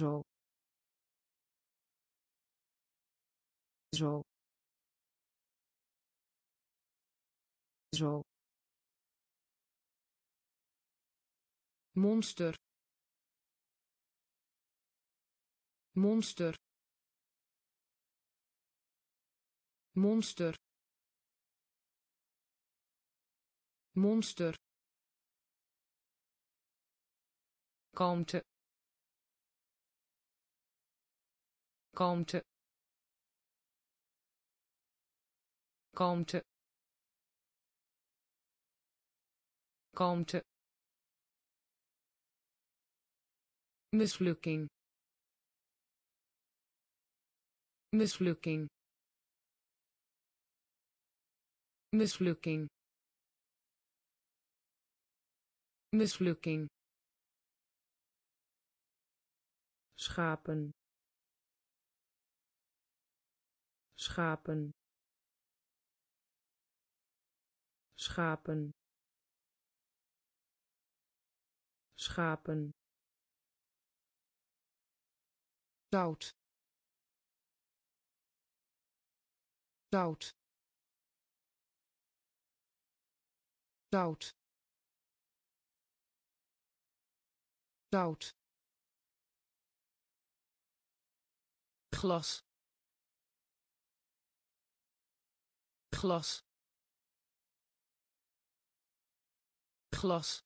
zo. Zo. Zo. Monster. Monster. Monster. Monster. Kalmte kalmte. Kalmte. Kalmte. Mislukking. Mislukking. Mislukking. Mislukking. Schapen schapen. Schapen. Schapen. Zout. Zout. Zout. Zout. Glas glas. Glas.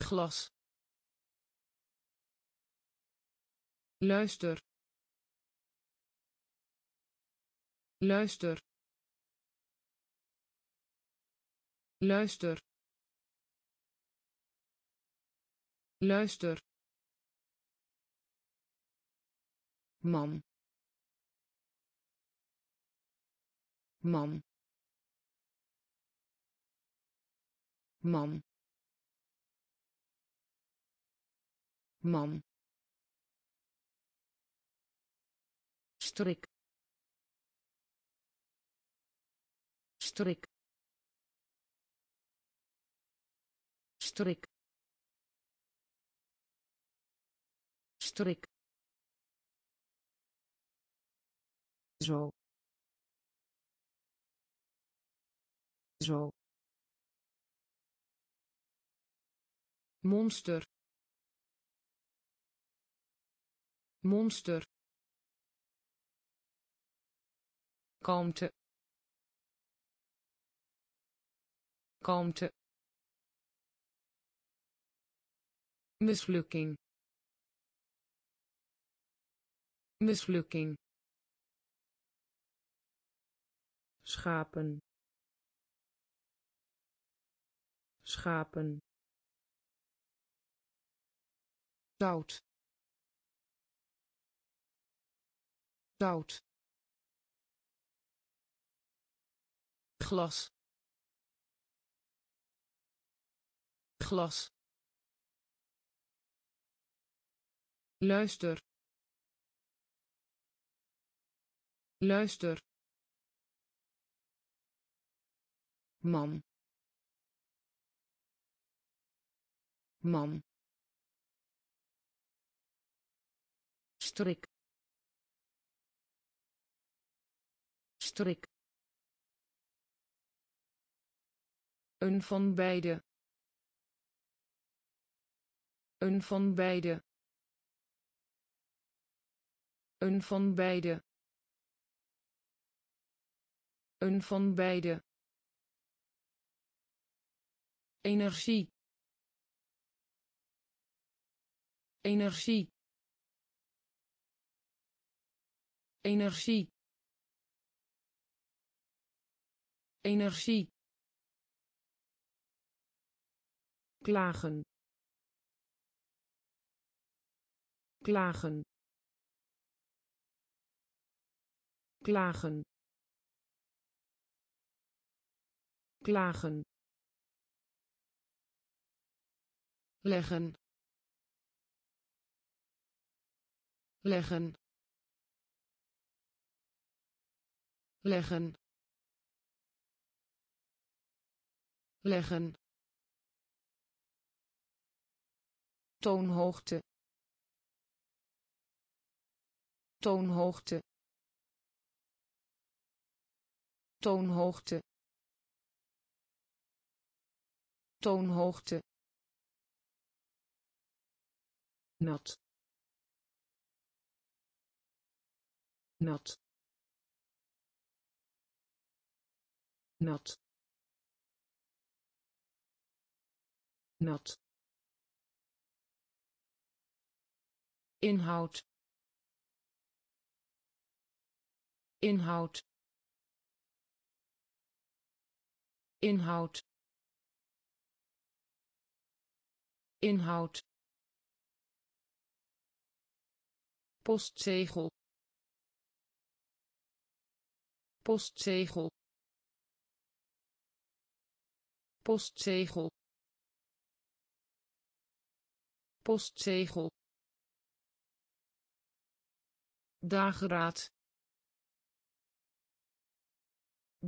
Glas. Luister. Luister. Luister. Luister. Man man. Man. Man. Strik. Strik. Strik. Strik. Zo zo. Monster. Monster. Kalmte. Kalmte. Mislukking. Mislukking. Schapen schapen. Zout. Zout. Glas. Glas. Luister. Luister. Man man strik strik Een van beide. Een van beide. Een van beide. Een van beide. Energie. Energie. Energie. Energie. klagen klagen klagen klagen leggen leggen leggen. Leggen. Toonhoogte. Toonhoogte. Toonhoogte. Toonhoogte. Nat nat. Nat. Nat. Inhoud. Inhoud. Inhoud. Inhoud. Postzegel postzegel. Postzegel. Postzegel. Dageraad.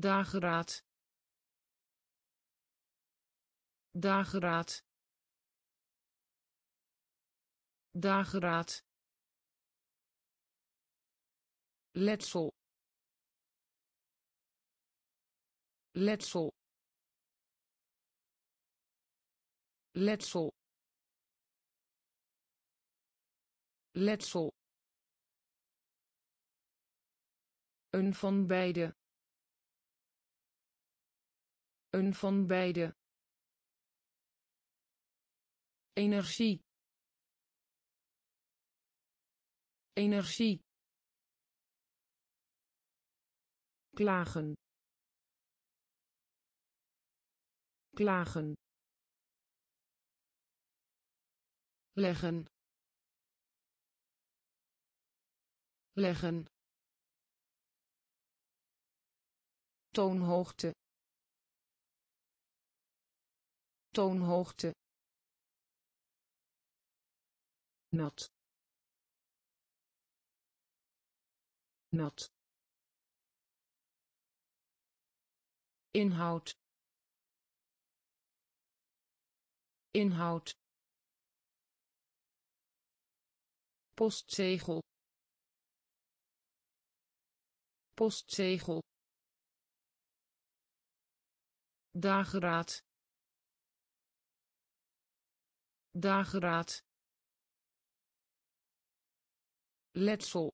Dageraad. Dageraad. Dageraad. Letsel letsel. Letsel. Letsel. Een van beide. Een van beide. Energie. Energie. Klagen klagen. Leggen. Leggen. Toonhoogte. Toonhoogte. Nat. Nat. Inhoud inhoud postzegel postzegel dageraad dageraad letsel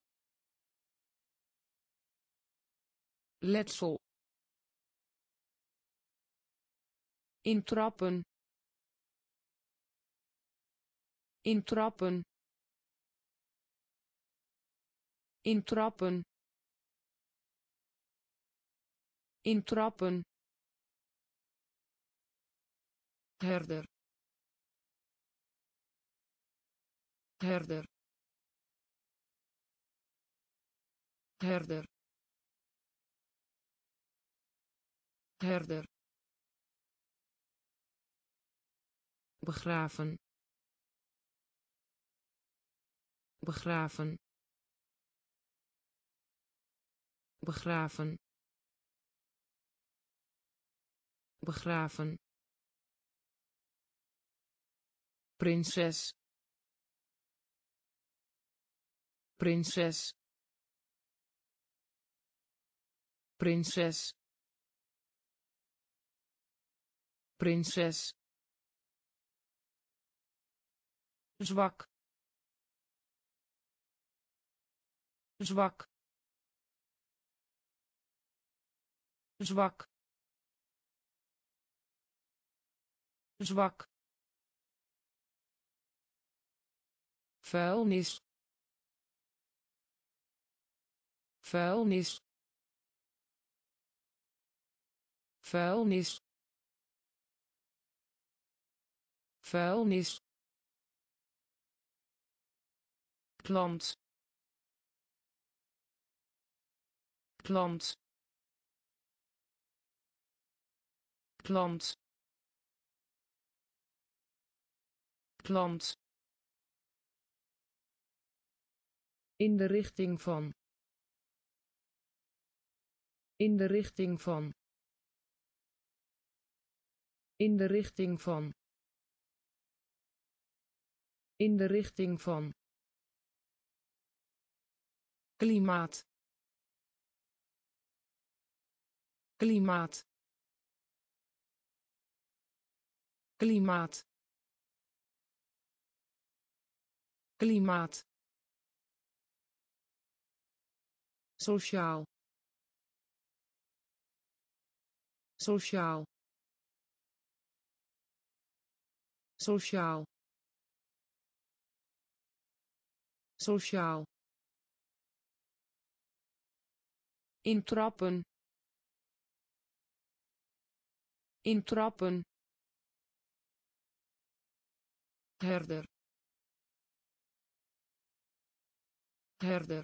letsel intrappen intrappen. Intrappen. Intrappen. Herder. Herder. Herder. Herder. Begraven begraven. Begraven. Begraven. Prinses. Prinses. Prinses. Prinses. Zwak zwak zwak zwak vuilnis vuilnis vuilnis vuilnis. Klant klant klant klant in de richting van. In de richting van. In de richting van. In de richting van. Klimaat. Klimaat. Klimaat. Klimaat. Sociaal. Sociaal. Sociaal. Sociaal. intrappen intrappen. Herder. Herder.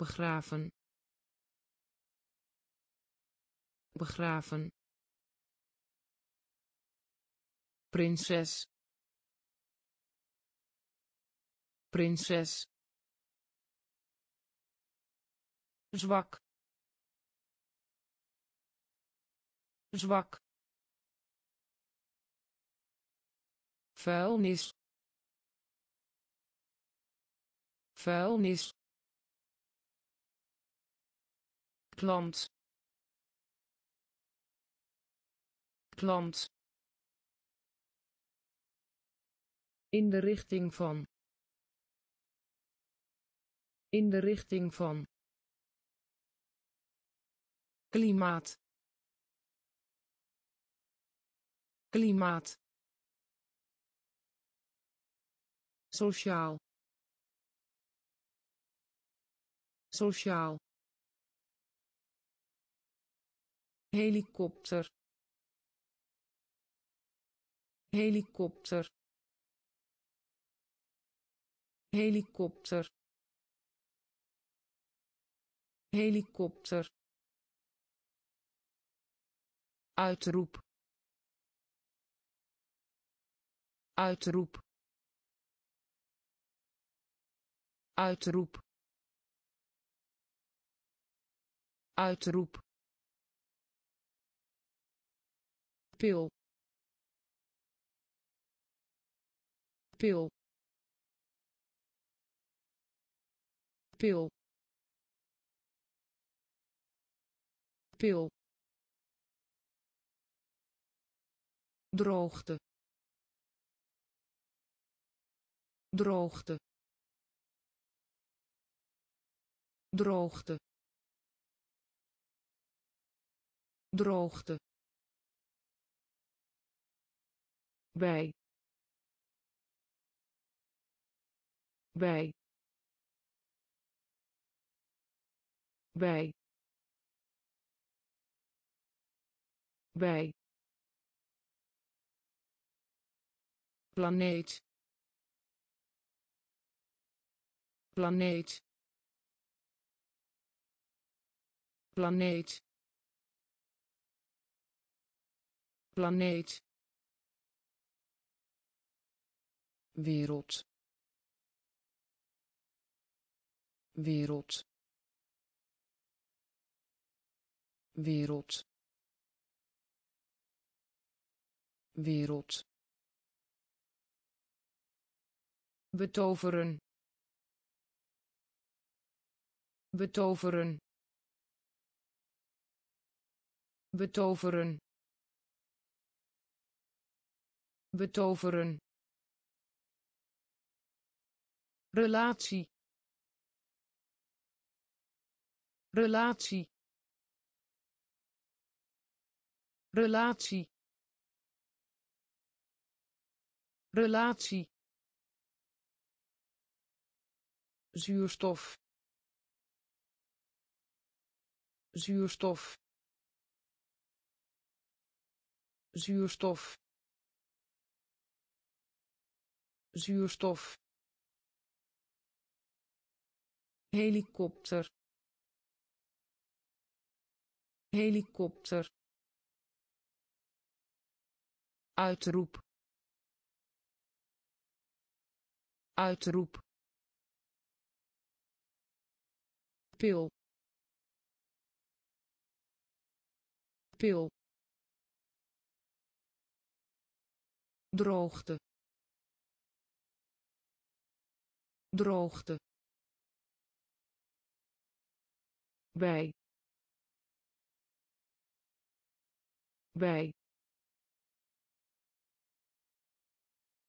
Begraven. Begraven. Prinses. Prinses. Zwak zwak vuilnis vuilnis klant klant in de richting van in de richting van klimaat klimaat sociaal sociaal helikopter helikopter helikopter helikopter uitroep uitroep. Uitroep. Uitroep. Pil. Pil. Pil. Pil. Droogte droogte. Droogte. Droogte. Bij. Bij. Bij. Bij. Planeet planeet. Planeet. Planeet. Wereld. Wereld. Wereld. Wereld. Betoveren betoveren. Betoveren. Betoveren. Relatie. Relatie. Relatie. Relatie. Zuurstof zuurstof. Zuurstof. Zuurstof. Helikopter. Helikopter. Uitroep. Uitroep. Pil pil. Droogte. Droogte. Bij. Bij.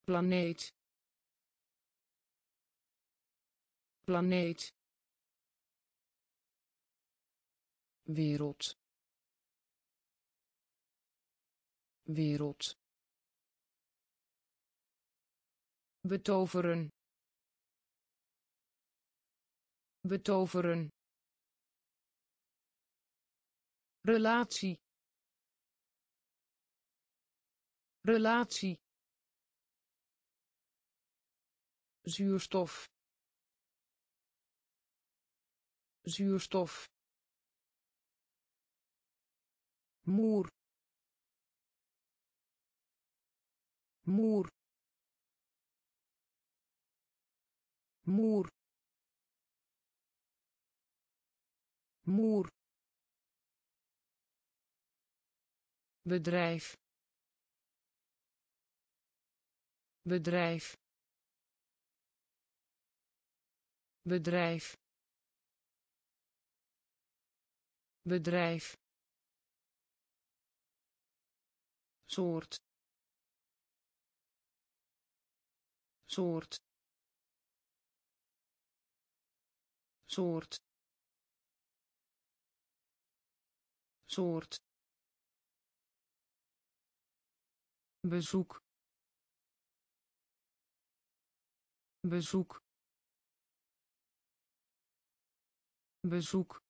Planeet. Planeet. Wereld wereld. Betoveren. Betoveren. Relatie. Relatie. Zuurstof. Zuurstof. Moer moer moer moer. Bedrijf bedrijf. Bedrijf bedrijf. Soort soort soort soort. Bezoek. Bezoek. Bezoek.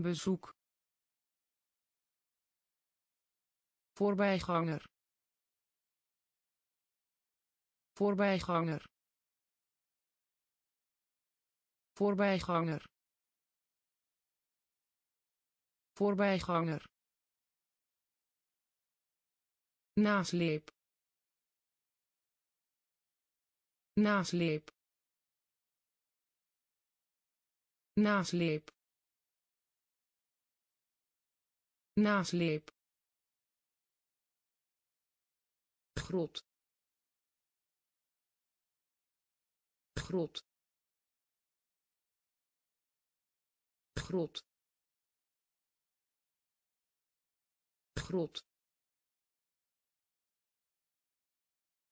Bezoek. Voorbijganger voorbijganger. Voorbijganger. Voorbijganger. Nasleep. Nasleep. Nasleep. Nasleep. Grot grot. Grot. Grot.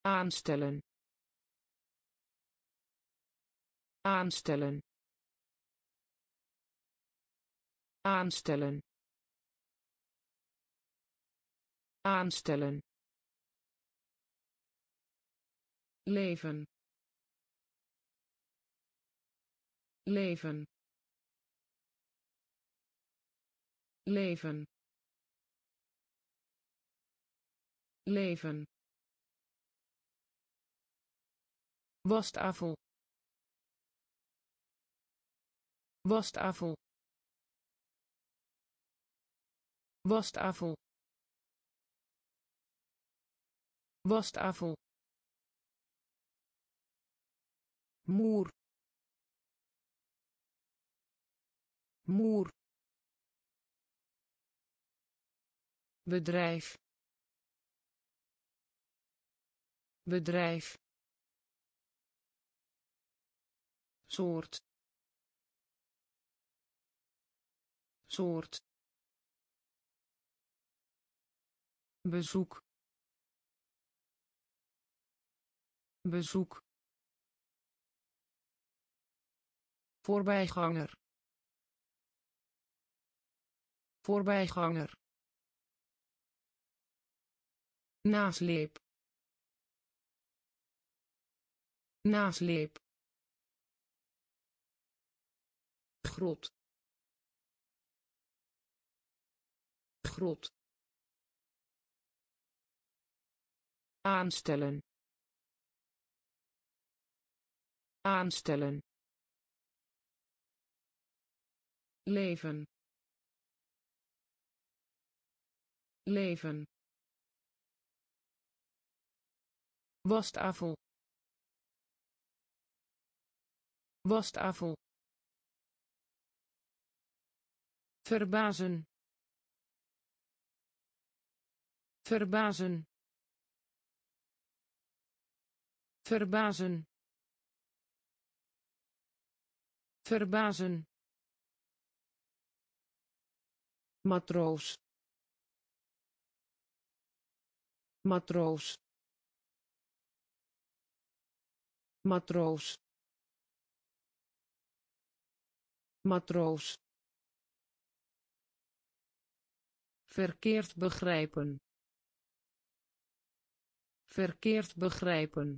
Aanstellen. Aanstellen. Aanstellen. Aanstellen. Leven leven. Leven. Leven. Wastafel wastafel wastafel wastafel moer moer bedrijf bedrijf soort soort bezoek bezoek voorbijganger voorbijganger nasleep nasleep grot grot aanstellen aanstellen leven leven. Wastafel wastafel verbazen. Verbazen. Verbazen. Verbazen. Matroos matroos. Matroos. Matroos. Verkeerd begrijpen. Verkeerd begrijpen.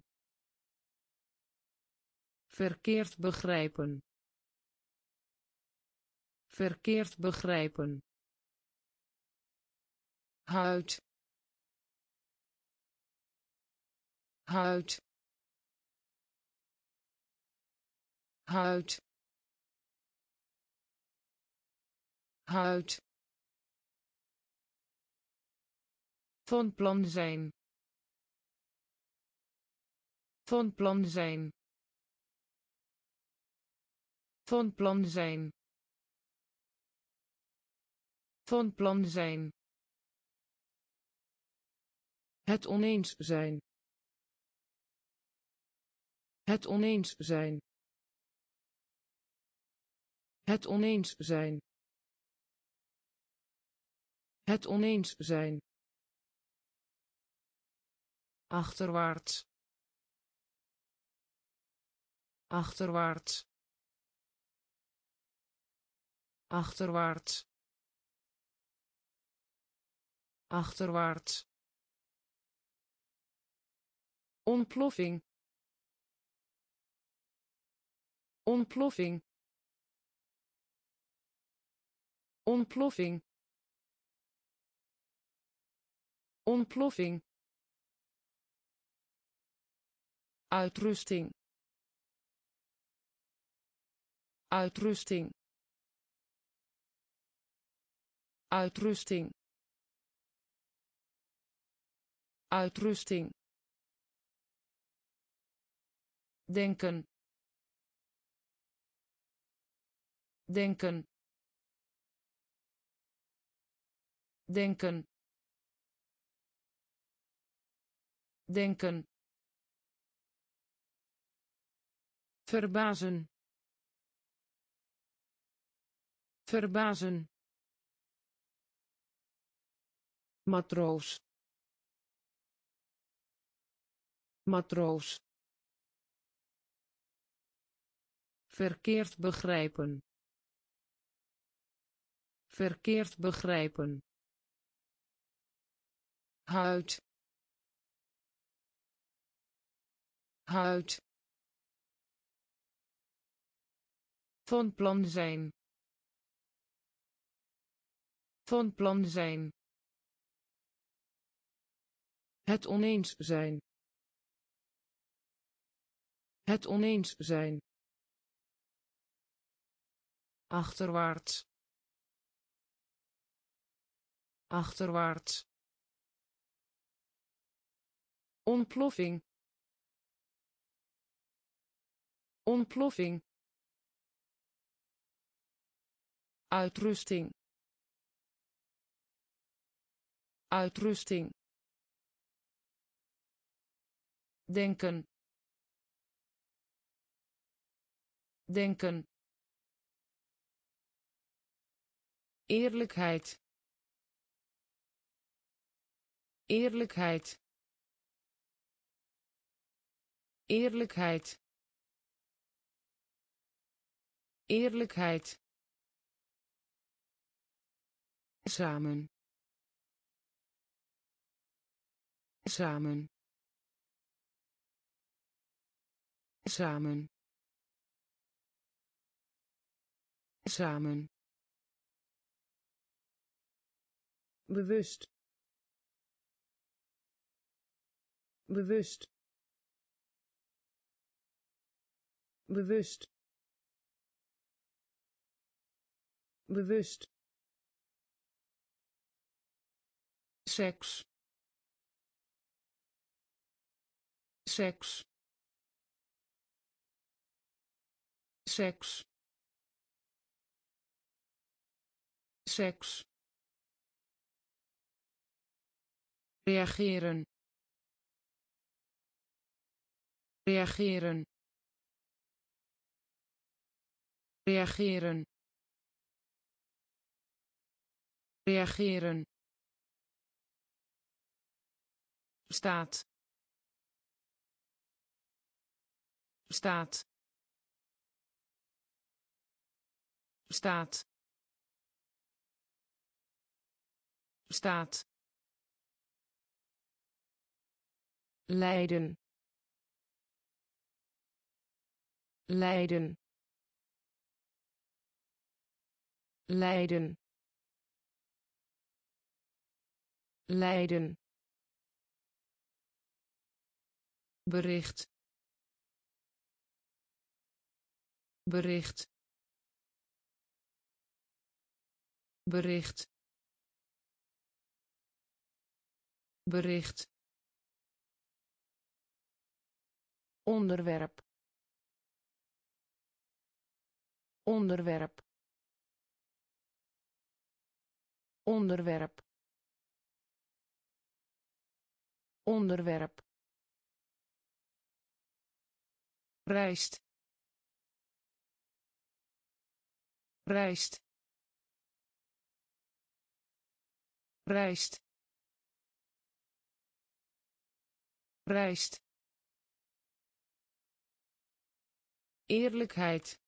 Verkeerd begrijpen. Verkeerd begrijpen. Huid huid huid huid van plan zijn. Van plan zijn. Van plan zijn. Van plan zijn. Het oneens zijn. Het oneens zijn. Het oneens zijn. Het oneens zijn. Achterwaarts. Achterwaarts. Achterwaarts. Achterwaarts ontploffing ontploffing. Ontploffing. Ontploffing. Uitrusting. Uitrusting. Uitrusting. Uitrusting. Denken denken. Denken. Denken. Verbazen. Verbazen. Matroos. Matroos. Verkeerd begrijpen verkeerd begrijpen. Huid. Huid. Van plan zijn. Van plan zijn. Het oneens zijn. Het oneens zijn. Achterwaarts achterwaarts. Ontploffing. Ontploffing. Uitrusting. Uitrusting. Denken. Denken. Eerlijkheid eerlijkheid. Eerlijkheid. Eerlijkheid. Samen. Samen. Samen. Samen. Bewust bewust. Bewust. Bewust. Seks. Seks. Seks. Seks. Reageren reageren. Reageren. Reageren. Staat. Staat. Staat. Staat. Leiden Leiden. Leiden. Leiden. Bericht. Bericht. Bericht. Bericht. Onderwerp onderwerp onderwerp onderwerp. Rijst rijst rijst rijst eerlijkheid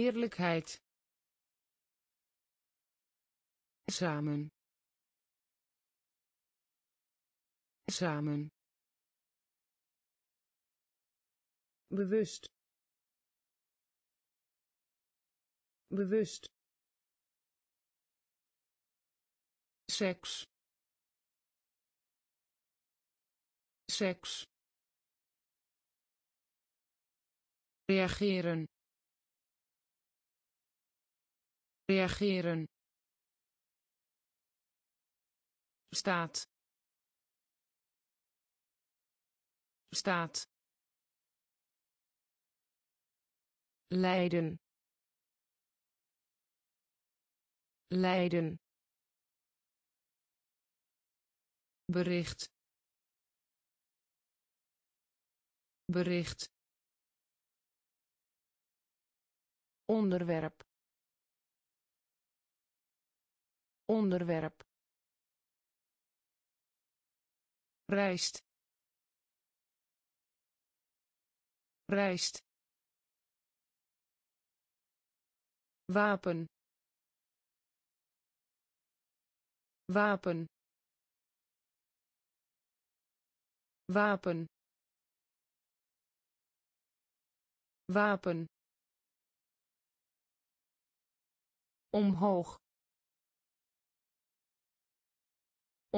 eerlijkheid. Samen. Samen. Bewust. Bewust. Seks. Seks. Reageren reageren. Staat. Staat. Leiden. Leiden. Bericht. Bericht. Onderwerp onderwerp. Rijst rijst wapen. Wapen. Wapen. Wapen. Omhoog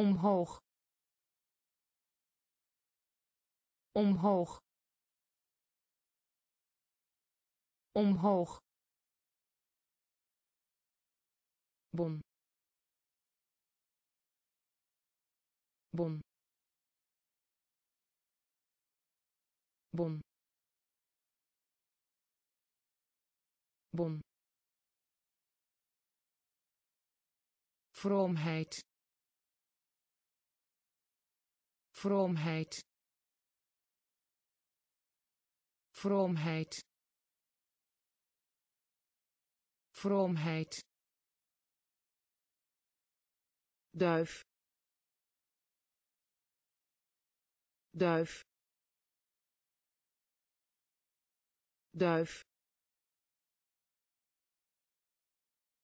omhoog. Omhoog. Omhoog. Bon. Bon. Bon. Bon. Vroomheid vroomheid. Vroomheid. Vroomheid. Duif. Duif. Duif.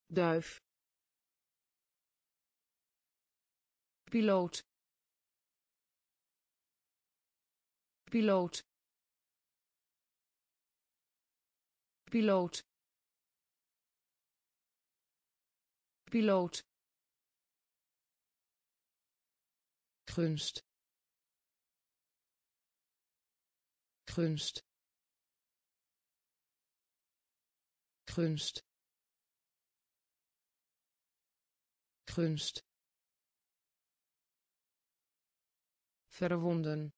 Duif. Piloot piloot. Piloot. Piloot. Gunst. Gunst. Gunst. Gunst. Verwonden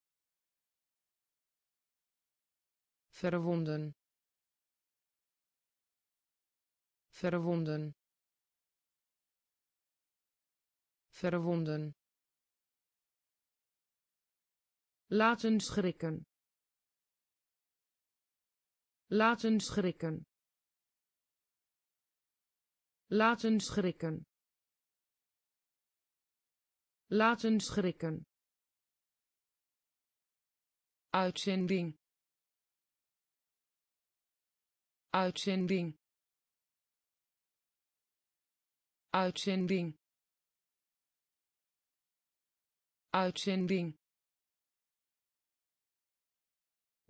verwonden. Verwonden. Verwonden. Laten schrikken. Laten schrikken. Laten schrikken. Laten schrikken. Uitzending uitzending. Uitzending. Uitzending.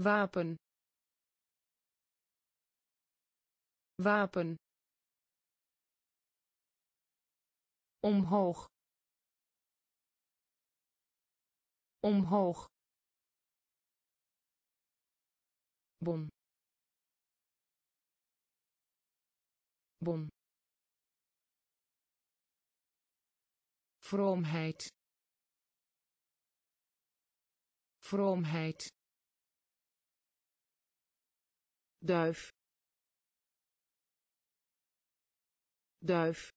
Wapen. Wapen. Omhoog. Omhoog. Bom bom. Vroomheid. Vroomheid. Duif. Duif.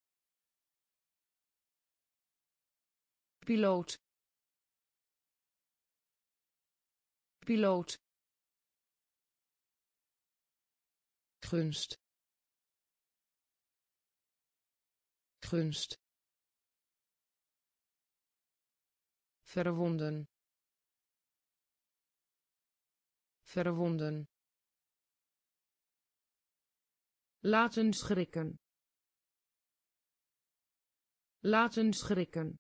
Piloot. Piloot. Gunst gunst. Verwonden. Verwonden. Laten schrikken. Laten schrikken.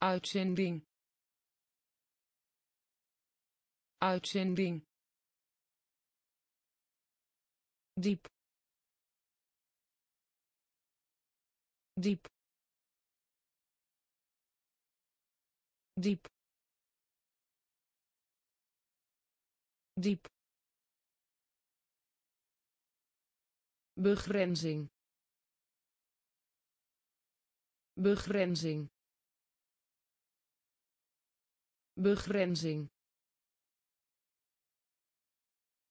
Uitzending. Uitzending. Diep diep. Diep. Diep. Begrenzing. Begrenzing. Begrenzing.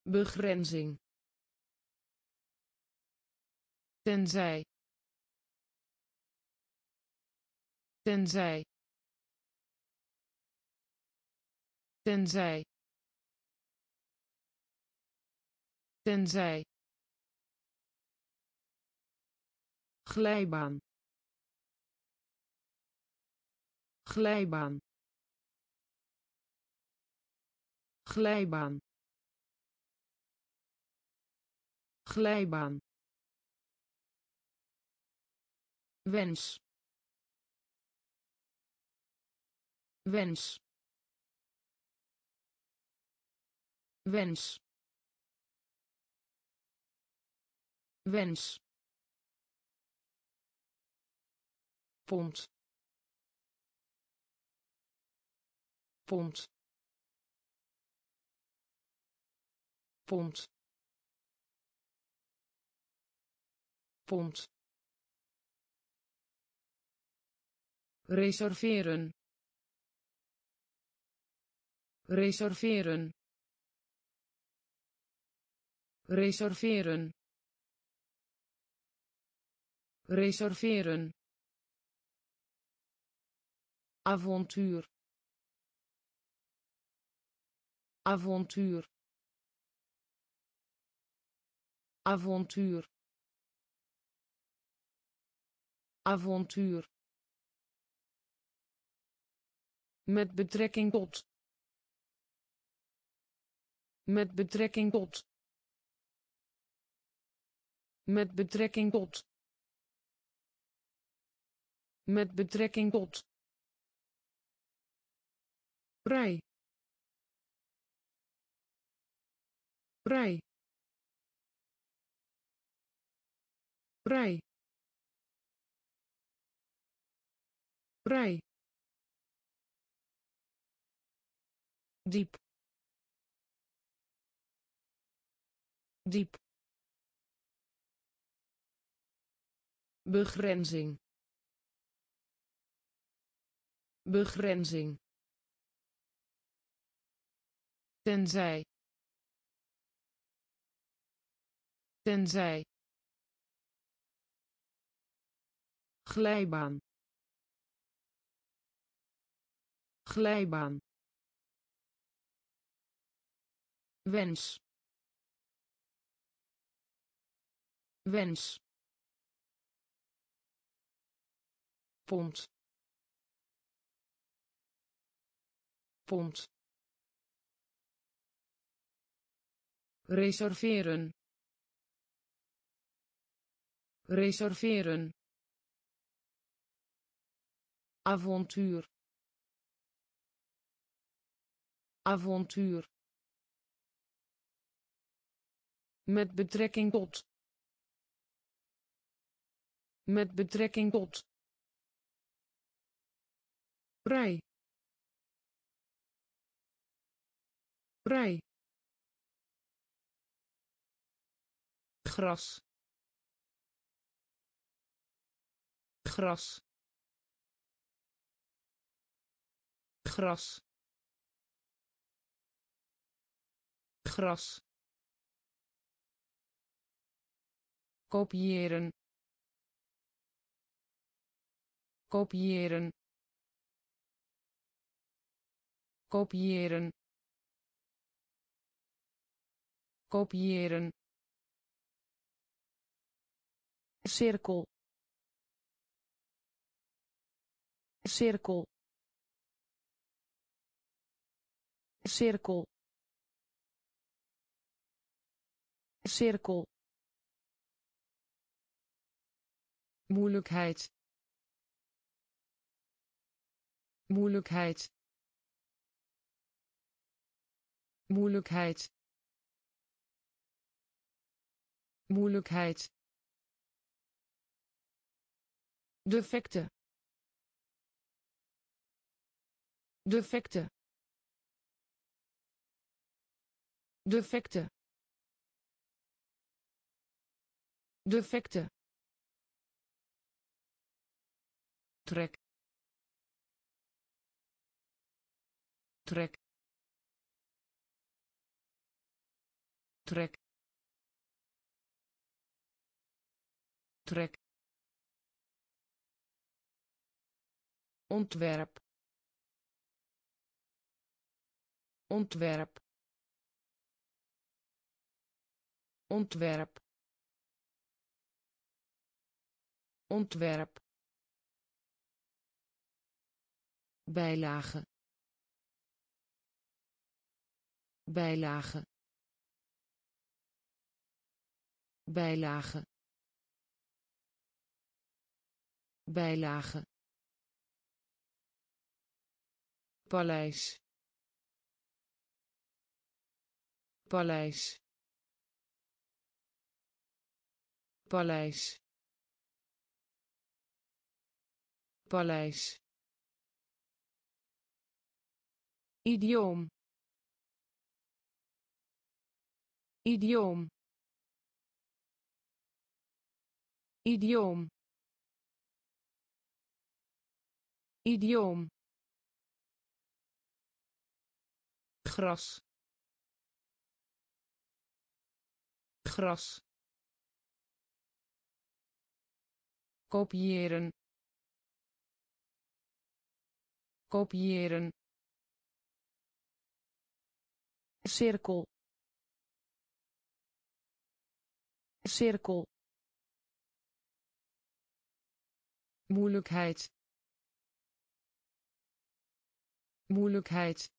Begrenzing. Tenzij tenzij. Tenzij. Tenzij. Glijbaan. Glijbaan. Glijbaan. Glijbaan. Wens wens. Wens. Wens. Pond. Pond. Pond. Pond. Reserveren reserveren. Reserveren. Reserveren. Avontuur. Avontuur. Avontuur. Avontuur. Met betrekking tot met betrekking tot. Met betrekking tot. Met betrekking tot. Vrij vrij vrij vrij diep diep. Begrenzing. Begrenzing. Tenzij. Tenzij. Glijbaan. Glijbaan. Wens wens. Pond. Pond. Reserveren. Reserveren. Avontuur. Avontuur. Met betrekking tot met betrekking tot Rij. Rij. Gras. Gras. Gras. Gras. kopiëren kopiëren. Kopiëren. Kopiëren. Cirkel. Cirkel. Cirkel. Cirkel. Moeilijkheid moeilijkheid. Moeilijkheid. Moeilijkheid. Defecte. Defecte. Defecte. Defecte. Trek trek. Trek. Trek. Ontwerp. Ontwerp. Ontwerp. Ontwerp. Bijlage bijlage. Bijlage. Bijlage. Paleis. Paleis. Paleis. Paleis. Idioom idioom idioom idioom gras. Gras. Kopiëren. Kopiëren. Cirkel cirkel. Moeilijkheid. Moeilijkheid.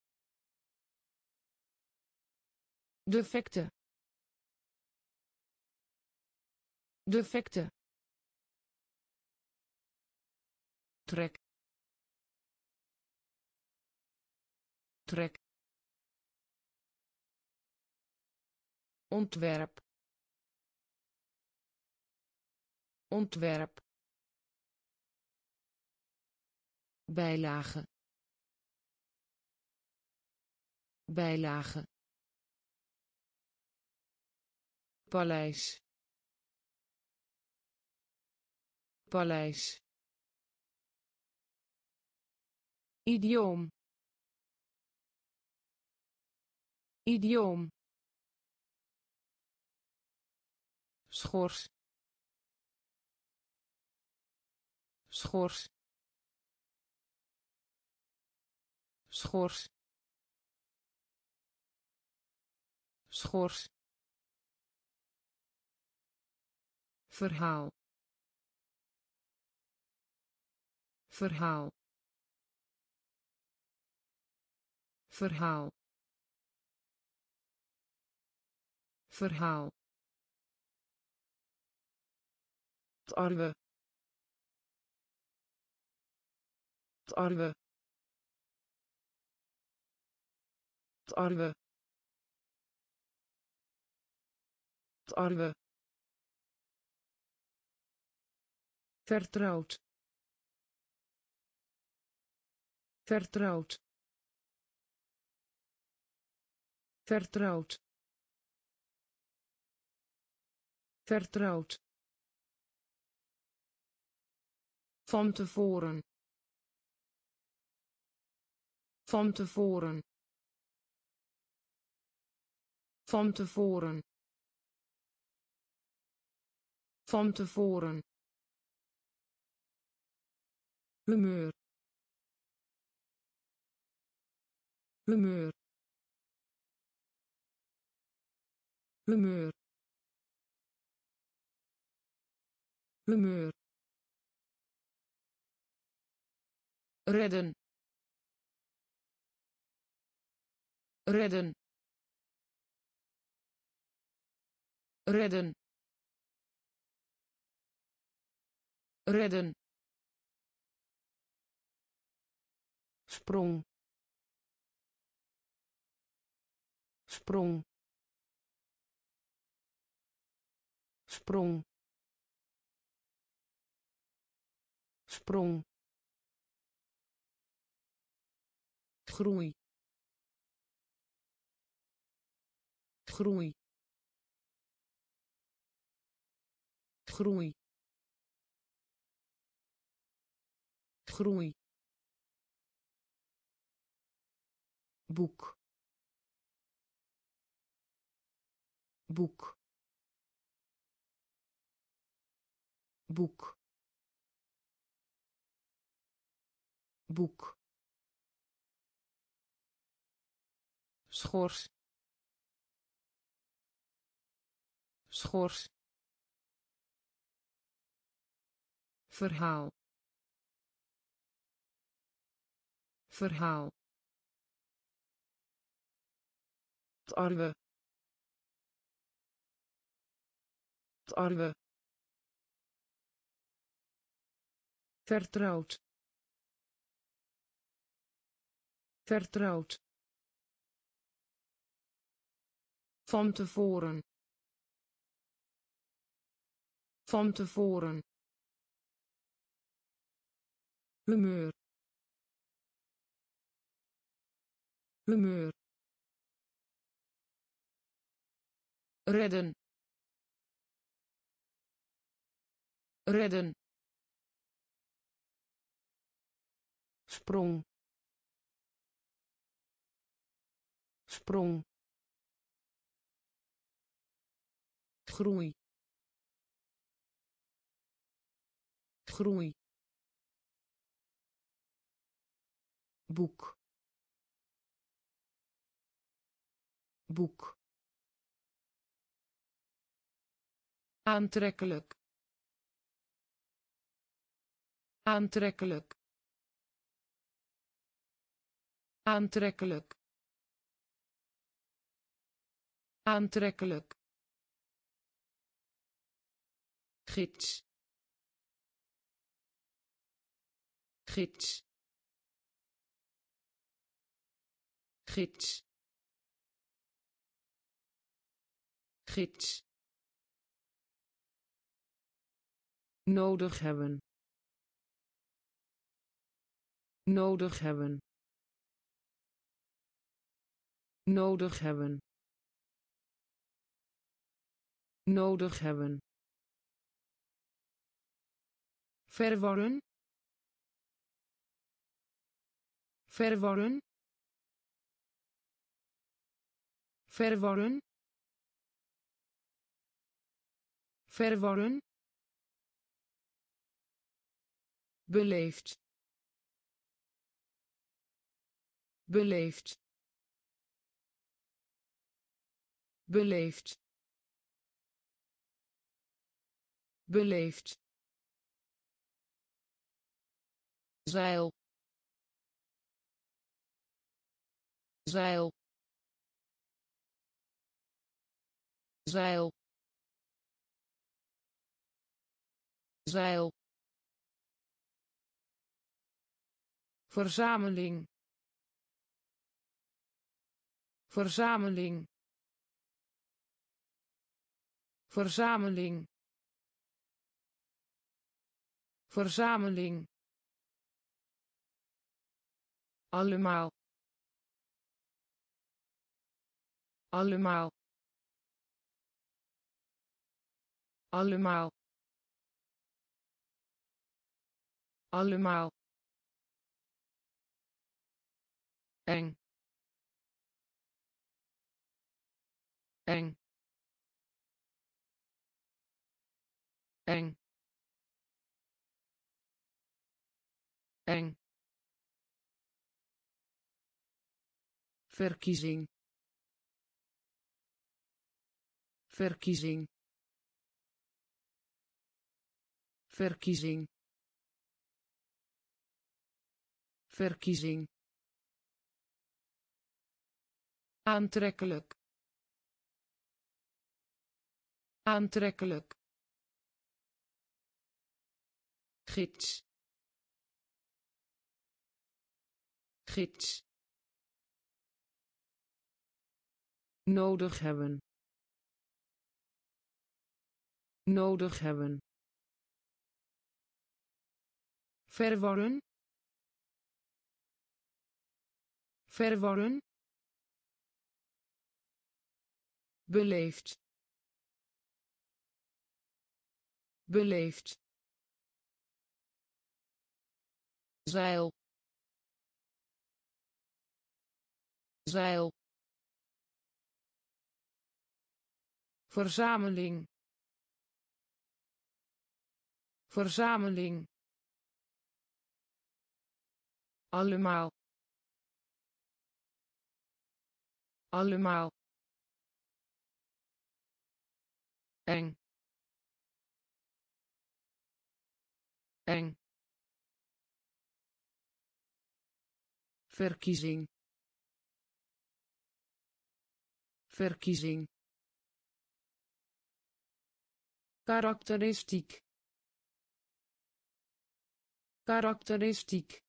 Defecte. Defecte. Trek. Trek. Ontwerp ontwerp. Bijlage. Bijlage. Paleis. Paleis. Idioom. Idioom. Schors schors. Schors. Schors. Verhaal. Verhaal. Verhaal. Verhaal. Tarwe tarwe tarwe tarwe vertrouwd. Vertrouwd. Vertrouwd. Vertrouwd. Van tevoren van tevoren. Van tevoren. Van tevoren. Humeur. Humeur. Humeur. Humeur. Redden redden. Redden. Redden. Sprong. Sprong. Sprong. Sprong. Groei groei. Groei. Groei. Boek. Boek. Boek. Boek. Schors schors. Verhaal. Verhaal. Tarwe tarwe vertrouwd. Vertrouwd. Van tevoren van tevoren. Humeur. Humeur. Redden. Redden. Sprong. Sprong. Groei groei. Boek. Boek. Aantrekkelijk. Aantrekkelijk. Aantrekkelijk. Aantrekkelijk. Gids gids. Gids. Gids. Nodig hebben. Nodig hebben. Nodig hebben. Nodig hebben. Verworren verworren verworren verworren beleefd. Beleefd. Beleefd. Beleefd. Zeil zeil. Zeil. Zeil. Verzameling. Verzameling. Verzameling. Verzameling. Allemaal allemaal. Allemaal. Allemaal. Eng. Eng. Eng. Eng. Verkiezing verkiezing. Verkiezing. Verkiezing. Aantrekkelijk. Aantrekkelijk. Gids. Gids. Nodig hebben nodig hebben. Verworren verworren beleefd. Beleefd. Zeil. Zeil. Verzameling verzameling. Allemaal. Allemaal. Eng. Eng. Verkiezing. Verkiezing. Karakteristiek karakteristiek.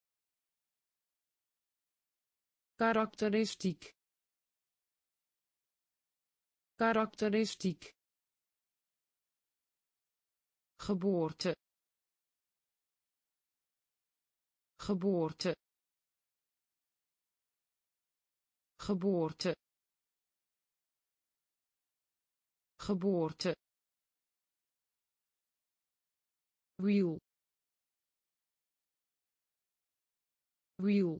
Karakteristiek. Karakteristiek. Geboorte. Geboorte. Geboorte. Geboorte. Wiel wiel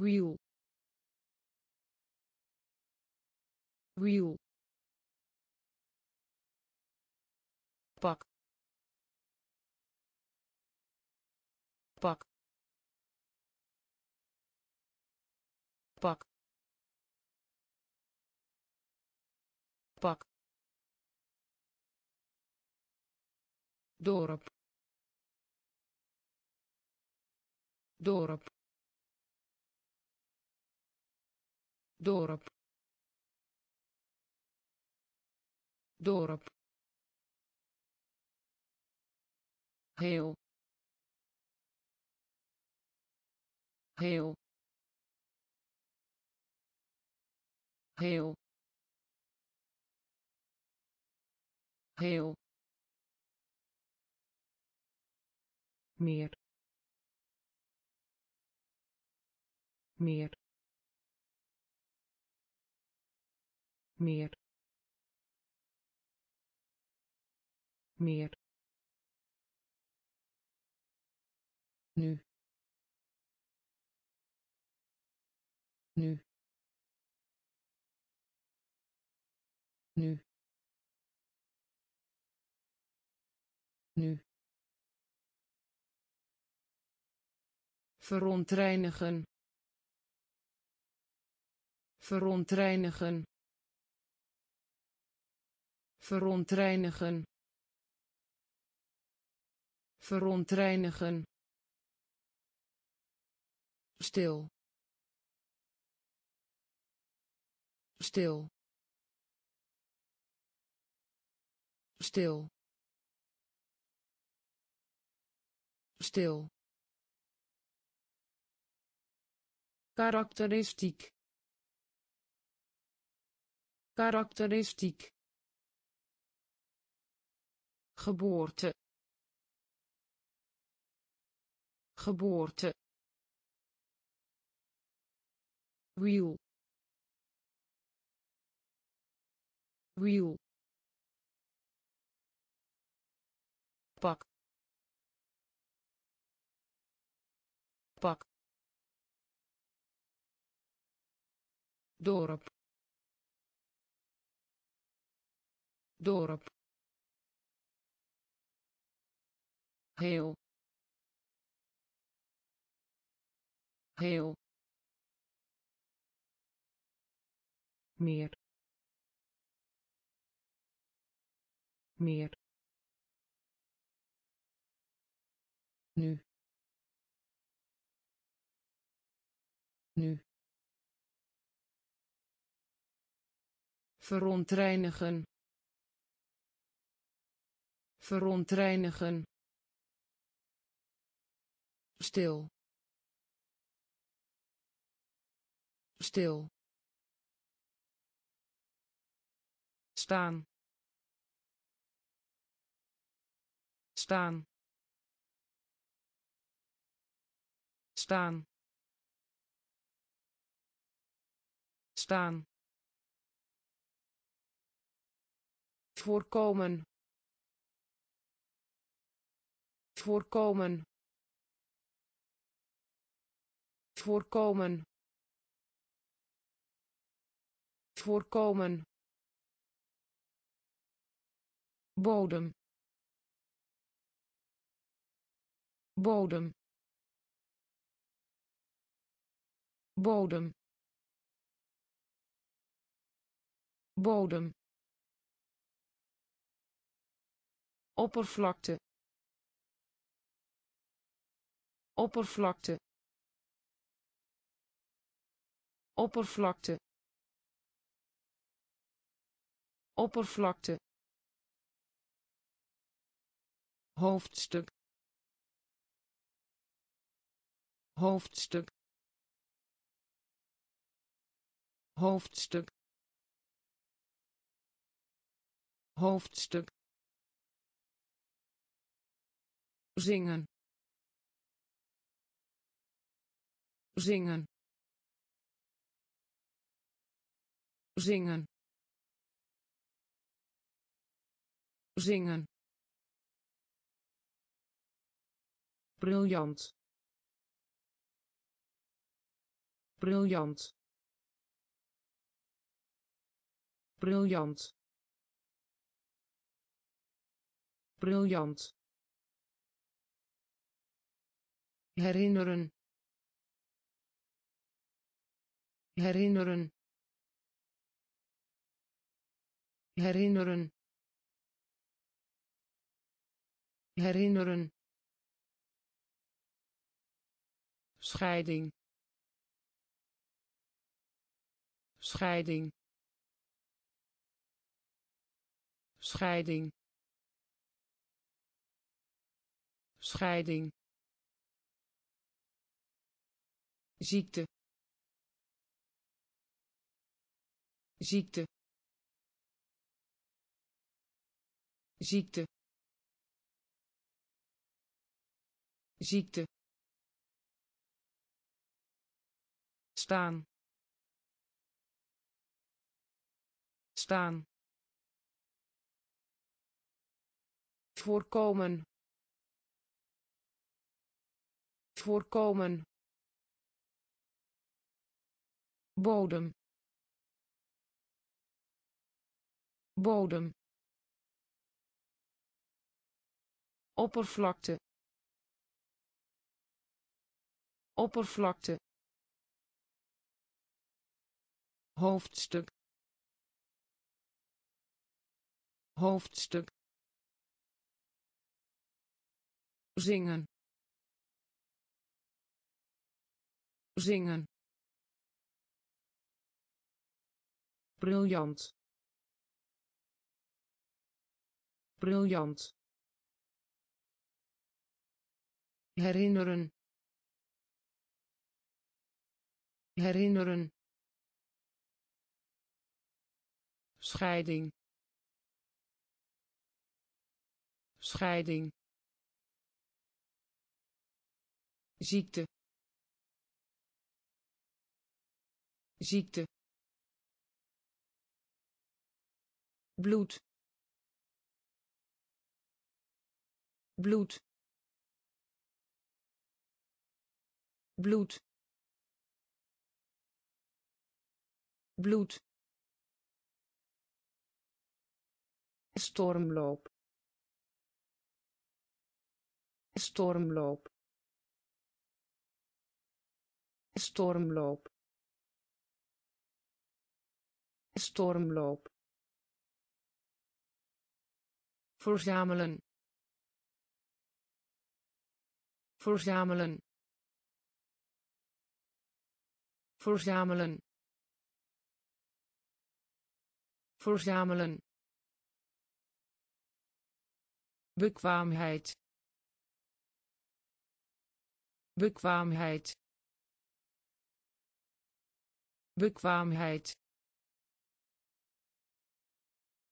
wiel wiel pak pak pak pak dorp dorp. Dorp. Dorp. Heel. Heel. Heel. Heel. Meer meer. Meer. Meer. Nu. Nu. Nu. Nu. Verontreinigen verontreinigen. Verontreinigen. Verontreinigen. Stil. Stil. Stil. Stil. Karakteristiek karakteristiek. Geboorte. Geboorte. Wiel. Wiel. Pak. Pak. Dorp dorp. Heel. Heel. Meer. Meer. Nu. Nu. Verontreinigen verontreinigen. Stil. Stil. Staan. Staan. Staan. Staan. Voorkomen voorkomen. Voorkomen. Voorkomen. Bodem. Bodem. Bodem. Bodem. Oppervlakte oppervlakte oppervlakte oppervlakte hoofdstuk hoofdstuk hoofdstuk hoofdstuk. Zingen zingen. Zingen. Zingen. Briljant. Briljant. Briljant. Briljant. Herinneren herinneren. Herinneren. Herinneren. Scheiding. Scheiding. Scheiding. Scheiding. Ziekte ziekte. Ziekte. Ziekte. Staan. Staan. Voorkomen. Voorkomen. Bodem bodem oppervlakte oppervlakte hoofdstuk hoofdstuk zingen zingen briljant briljant. Herinneren. Herinneren. Scheiding. Scheiding. Ziekte. Ziekte. Bloed bloed. Bloed. Bloed. Stormloop. Stormloop. Stormloop. Stormloop. Verzamelen verzamelen. Verzamelen. Verzamelen. Bekwaamheid. Bekwaamheid. Bekwaamheid.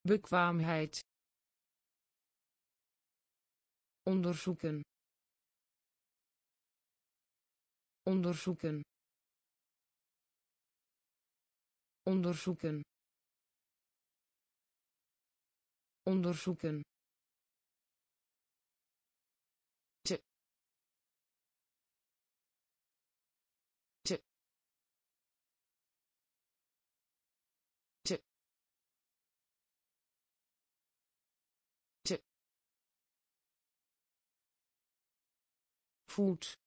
Bekwaamheid. Onderzoeken onderzoeken. Onderzoeken. Onderzoeken. Voet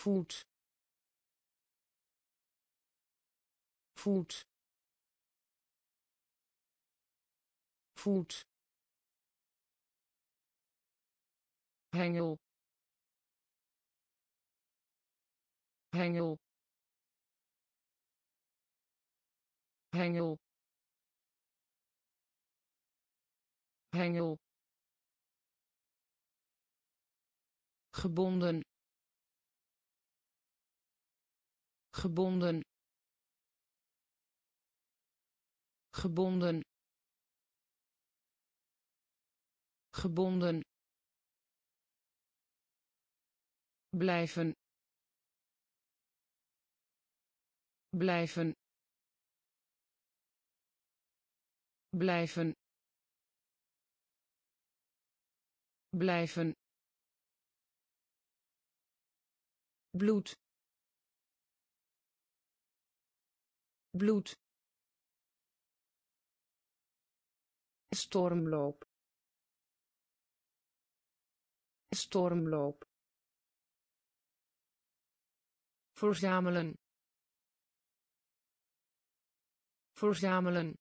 voet voet voet hengel. Hengel. Hengel. Hengel. Gebonden gebonden. Gebonden. Gebonden. Blijven. Blijven. Blijven. Blijven. Bloed bloed. Stormloop. Stormloop. Verzamelen. Verzamelen.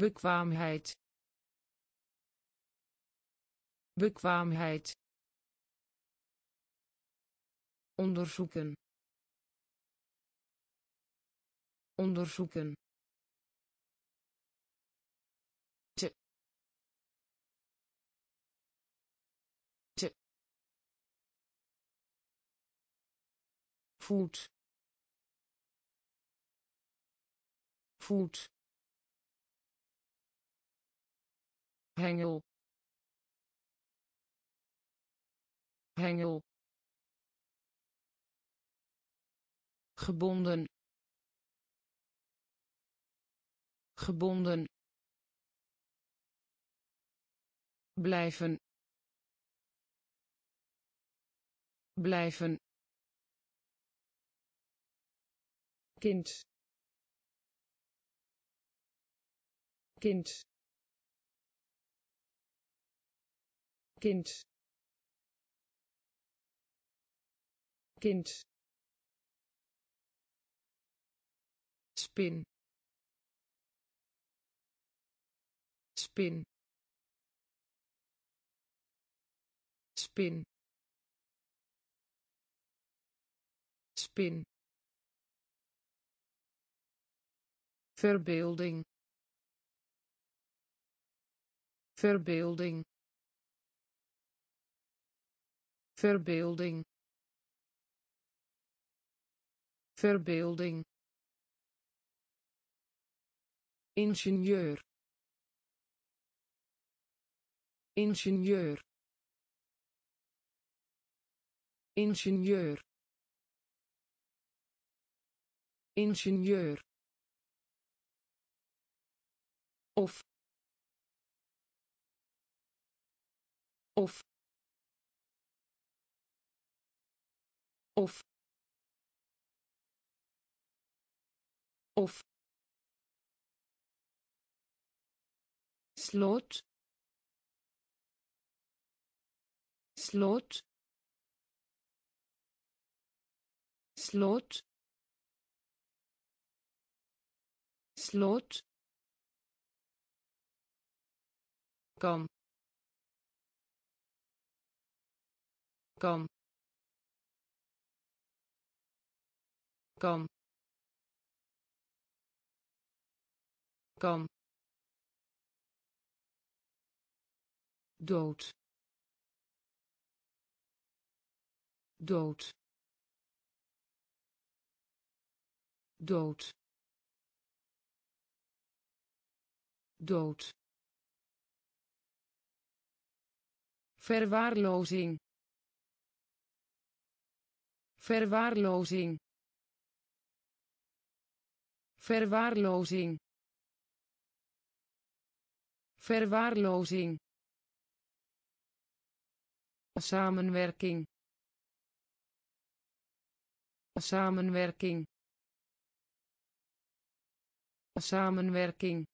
Bekwaamheid. Bekwaamheid. Onderzoeken onderzoeken. Voet. Voet. Hengel. Hengel. Gebonden gebonden. Blijven. Blijven. Kind. Kind. Kind. Kind. Spin spin. Spin. Spin. Verbeelding. Verbeelding. Verbeelding. Verbeelding. Ingenieur ingenieur. Ingenieur. Ingenieur. Of. Of. Of. Of. Slot slot slot slot kan kan kan kan dood dood. Dood. Dood. Verwaarlozing. Verwaarlozing. Verwaarlozing. Verwaarlozing. Samenwerking samenwerking. Samenwerking.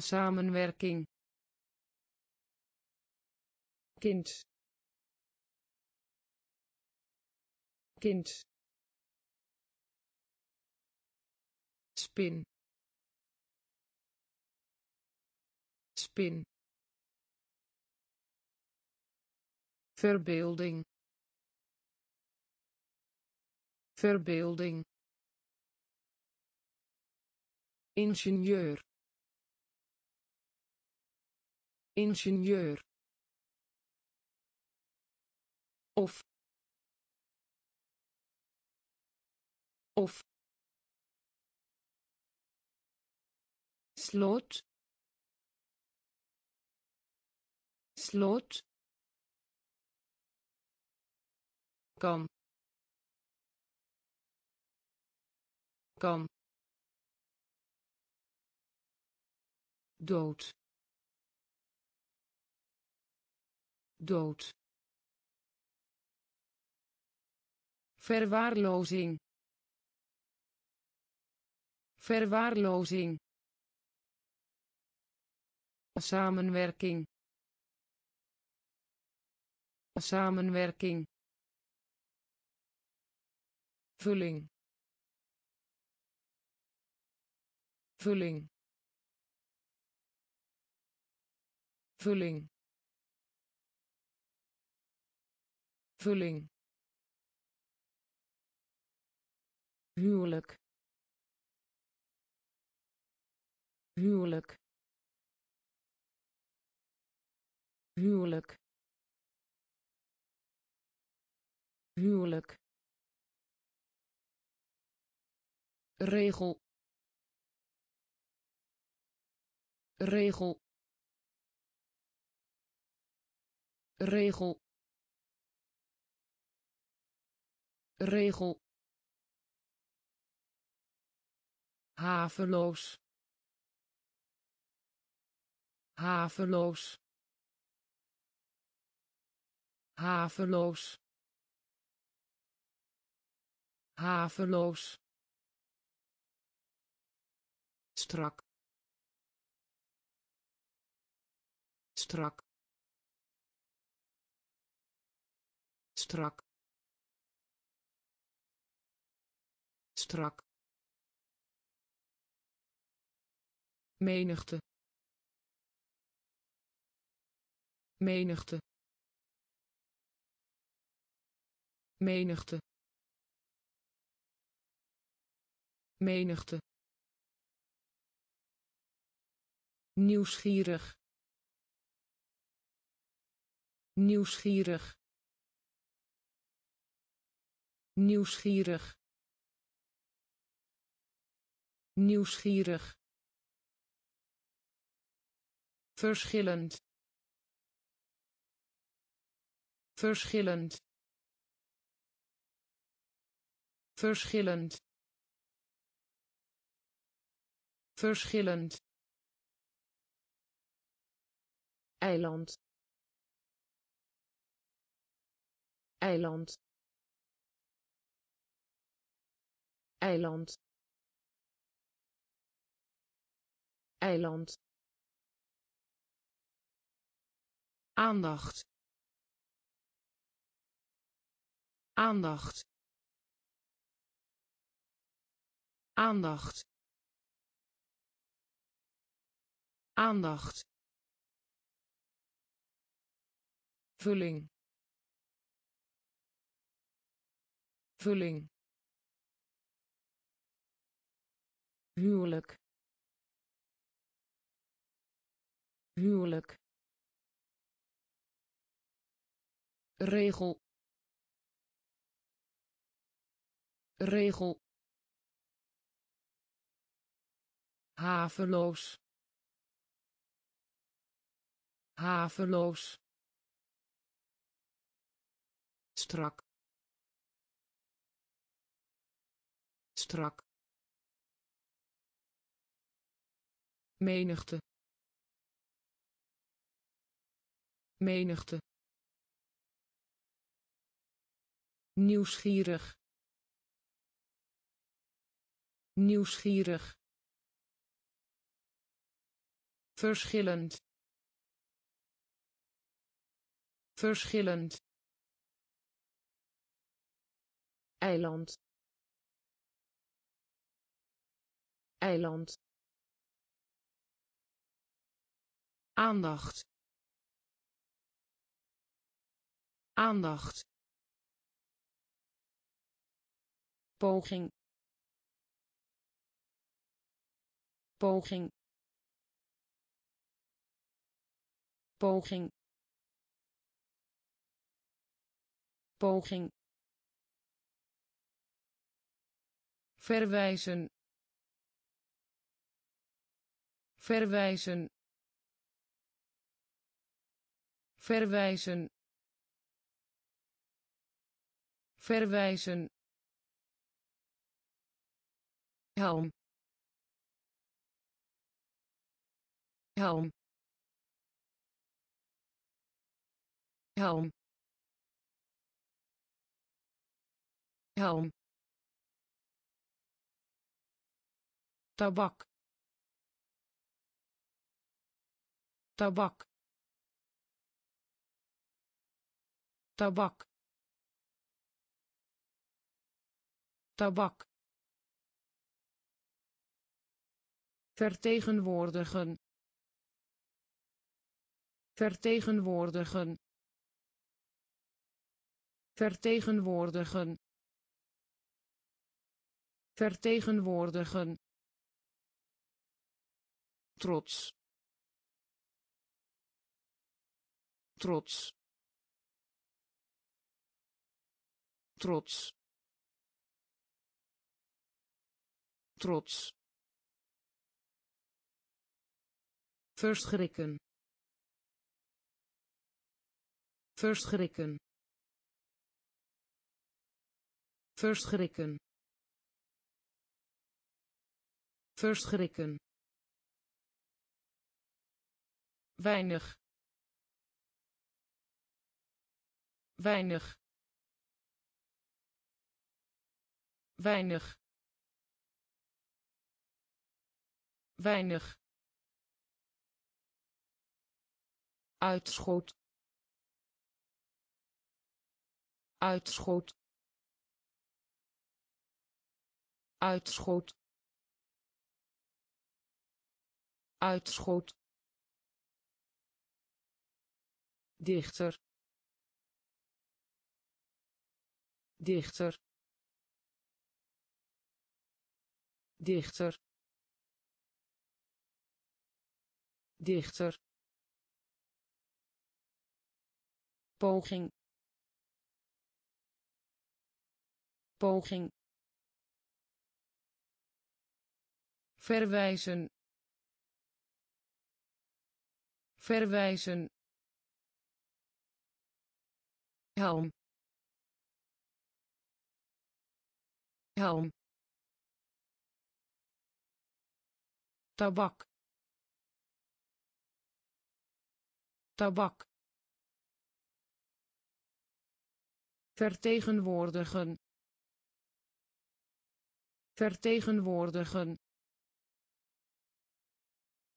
Samenwerking. Kind. Kind. Spin. Spin. Verbeelding verbeelding. Ingenieur. Ingenieur. Of. Of. Slot. Slot. Kan dood. Dood. Verwaarlozing. Verwaarlozing. Samenwerking. Samenwerking. Vulling vulling. Vulling. Vulling. Huwelijk. Huwelijk. Huwelijk. Huwelijk. Regel regel. Regel. Regel. Haveloos. Haveloos. Haveloos. Haveloos. Strak strak. Strak. Strak. Menigte. Menigte. Menigte. Menigte. Nieuwsgierig nieuwsgierig. Nieuwsgierig. Nieuwsgierig. Verschillend. Verschillend. Verschillend. Verschillend. Eiland eiland. Eiland. Eiland. Aandacht. Aandacht. Aandacht. Aandacht. Vulling vulling huwelijk. Huwelijk. Regel. Regel. Haveloos. Haveloos. Strak strak. Menigte. Menigte. Nieuwsgierig. Nieuwsgierig. Verschillend. Verschillend. Eiland eiland. Aandacht. Aandacht. Poging. Poging. Poging. Poging. Verwijzen verwijzen verwijzen verwijzen helm helm helm helm. Tabak tabak. Tabak. Tabak. Vertegenwoordigen. Vertegenwoordigen. Vertegenwoordigen. Vertegenwoordigen. Trots trots. Trots. Trots. Verschrikken. Verschrikken. Verschrikken. Verschrikken. Weinig weinig. Weinig. Weinig. Uitschot. Uitschot. Uitschot. Uitschot. Dichter dichter. Dichter. Dichter. Poging. Poging. Verwijzen. Verwijzen. Helm helm. Tabak. Tabak. Vertegenwoordigen. Vertegenwoordigen.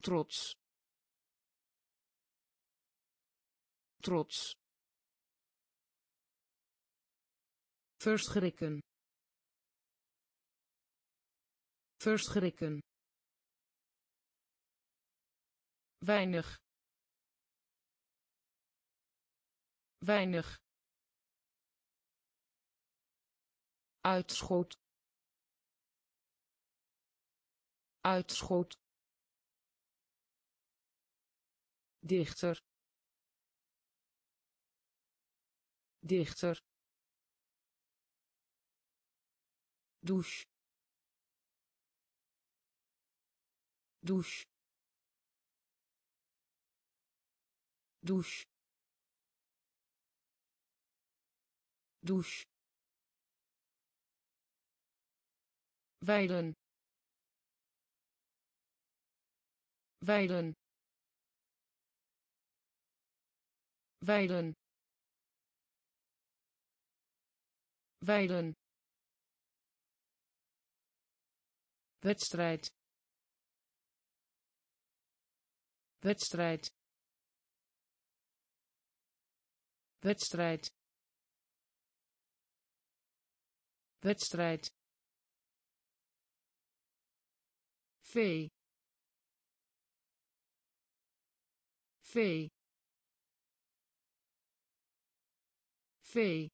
Trots. Trots. Verschrikken verschrikken. Weinig. Weinig. Uitschot. Uitschot. Dichter. Dichter. Douche douche. Douche. Douche. Weiden. Weiden. Weiden. Weiden. Wedstrijd wedstrijd wedstrijd wedstrijd vee vee vee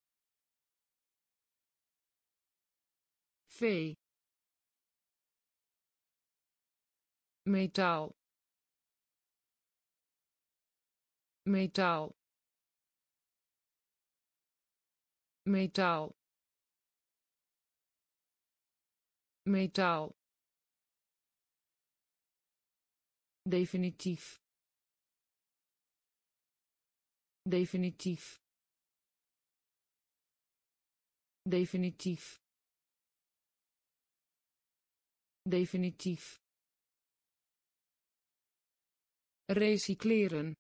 vee. Metaal metaal. Metaal. Metaal. Definitief. Definitief. Definitief. Definitief. Recycleren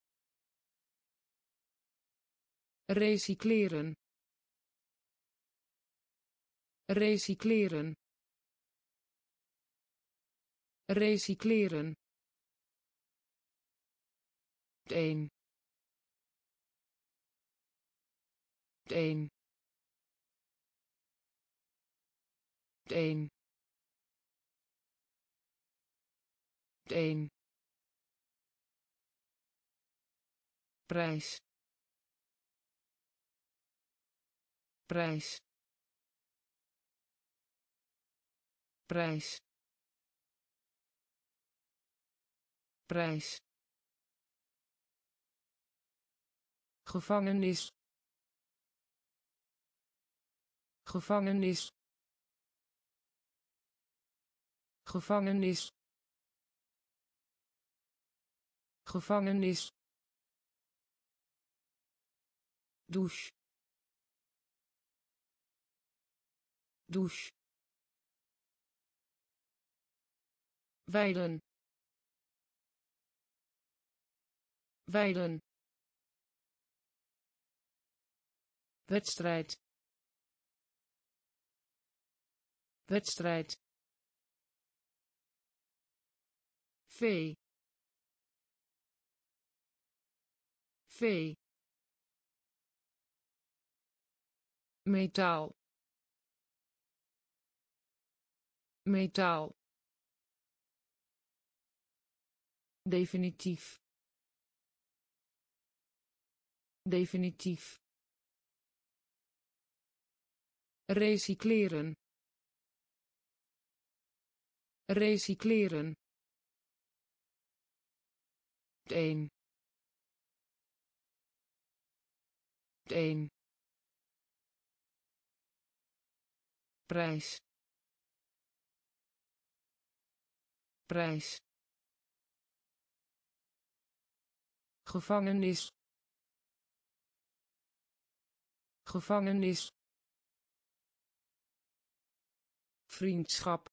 recycleren. Recycleren. Recycleren. Een een een een prijs prijs. Prijs. Prijs. Gevangenis. Gevangenis. Gevangenis. Gevangenis. Douche douche. Weiden. Weiden. Wedstrijd. Wedstrijd. Vee. Vee. Metaal metaal. Definitief. Definitief. Recycleren. Recycleren. Een een prijs prijs. Gevangenis. Gevangenis. Vriendschap.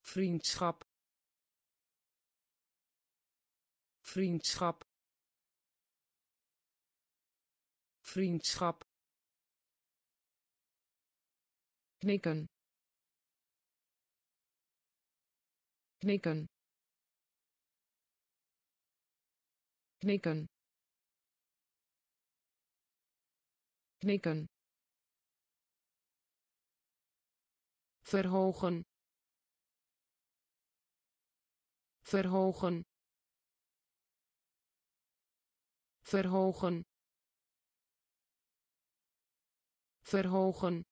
Vriendschap. Vriendschap. Vriendschap. Knikken knikken. Knikken. Knikken. Verhogen. Verhogen. Verhogen. Verhogen.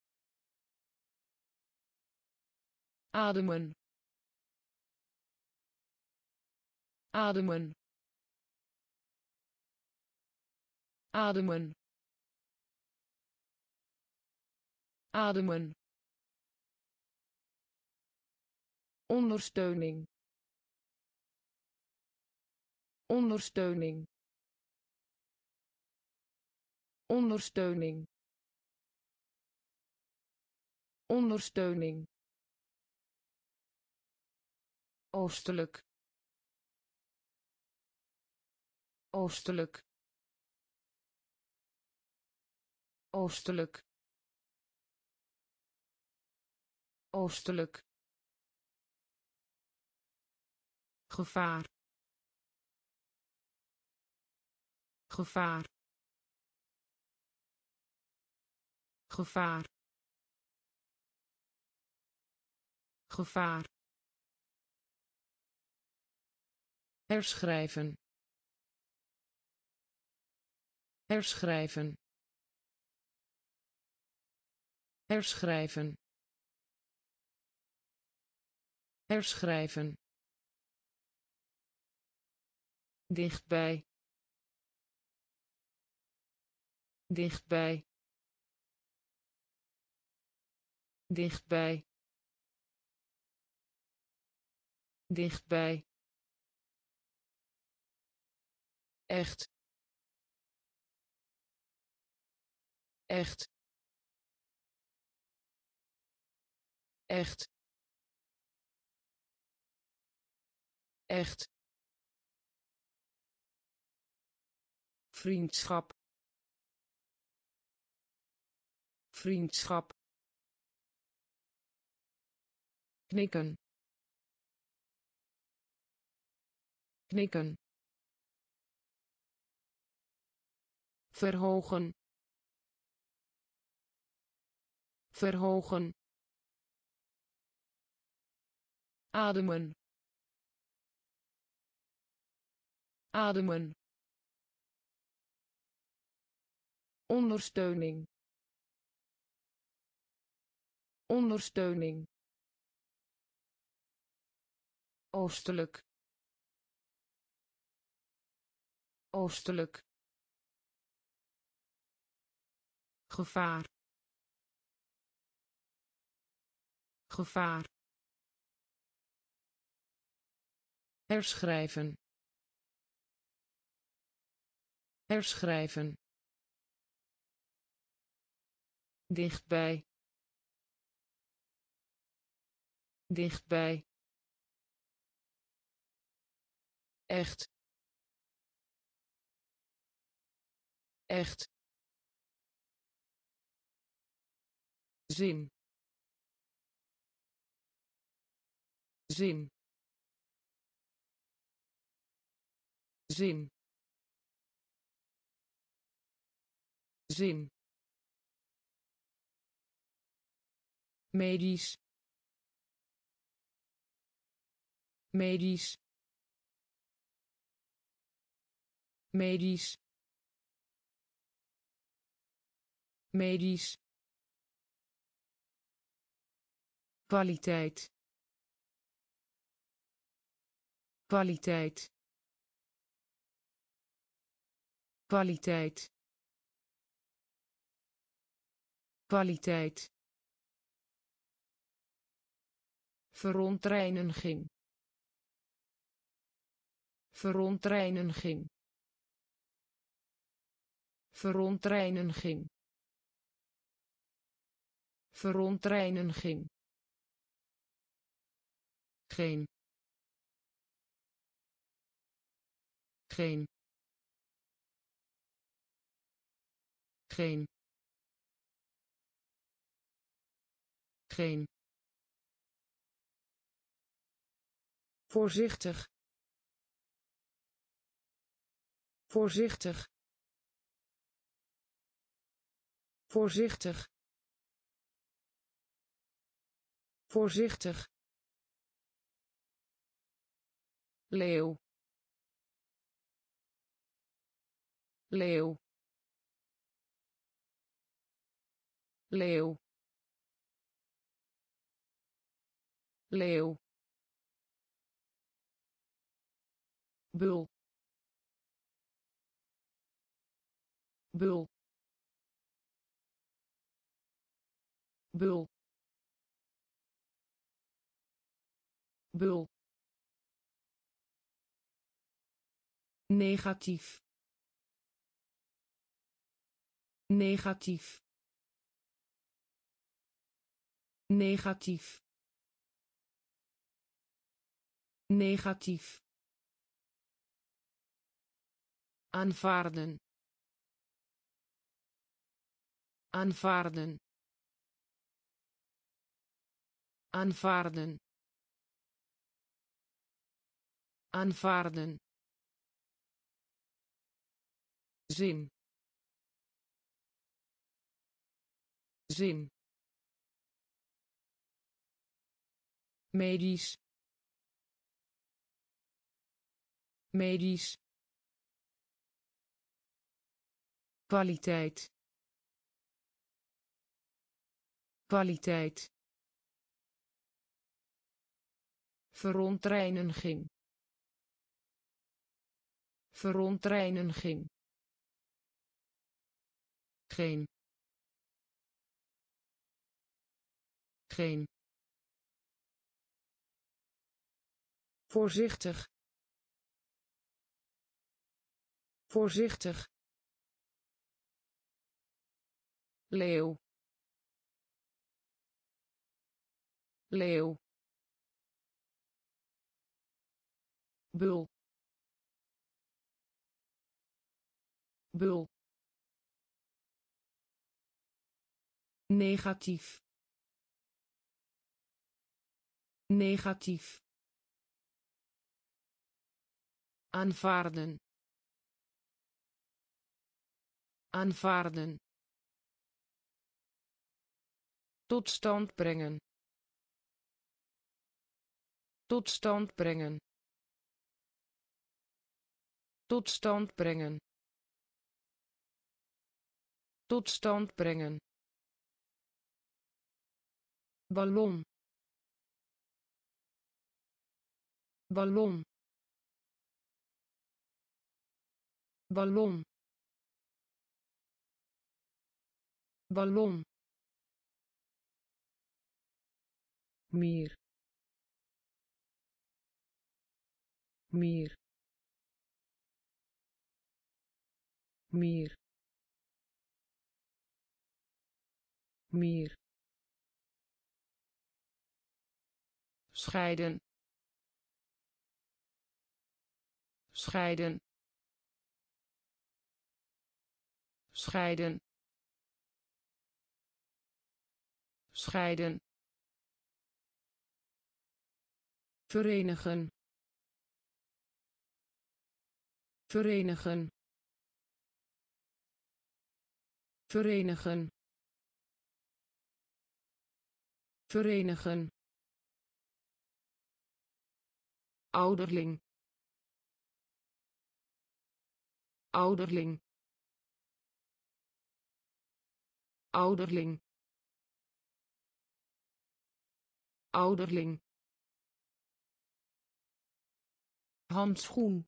Ademen ademen. Ademen. Ademen. Ondersteuning. Ondersteuning. Ondersteuning. Ondersteuning. Oostelijk oostelijk. Oostelijk. Oostelijk. Gevaar. Gevaar. Gevaar. Gevaar. Herschrijven herschrijven. Herschrijven. Herschrijven. Dichtbij. Dichtbij. Dichtbij. Dichtbij. Echt echt. Echt. Echt. Vriendschap. Vriendschap. Knikken. Knikken. Verhogen verhogen. Ademen. Ademen. Ondersteuning. Ondersteuning. Oostelijk. Oostelijk. Gevaar gevaar. Herschrijven. Herschrijven. Dichtbij. Dichtbij. Echt. Echt. Zin zin. Zin. Zin. Medisch. Medisch. Medisch. Medisch. Kwaliteit kwaliteit. Kwaliteit. Kwaliteit. Verontreiniging. Verontreiniging. Verontreiniging. Verontreiniging. Geen geen. Geen. Geen. Voorzichtig. Voorzichtig. Voorzichtig. Voorzichtig. Leeuw leeuw leeuw leeuw bul bul bul bul. Negatief negatief. Negatief. Negatief. Aanvaarden. Aanvaarden. Aanvaarden. Aanvaarden. Zin zin medisch. Medisch. Kwaliteit. Kwaliteit. Verontreiniging. Verontreiniging. Geen geen. Voorzichtig. Voorzichtig. Leeuw. Leeuw. Bul. Bul. Negatief negatief. Aanvaarden. Aanvaarden. Tot stand brengen. Tot stand brengen. Tot stand brengen. Tot stand brengen. Ballon ballon ballon ballon meer meer meer meer. scheiden scheiden. Scheiden. Scheiden. Verenigen. Verenigen. Verenigen. Verenigen. Ouderling ouderling. Ouderling. Ouderling. Handschoen.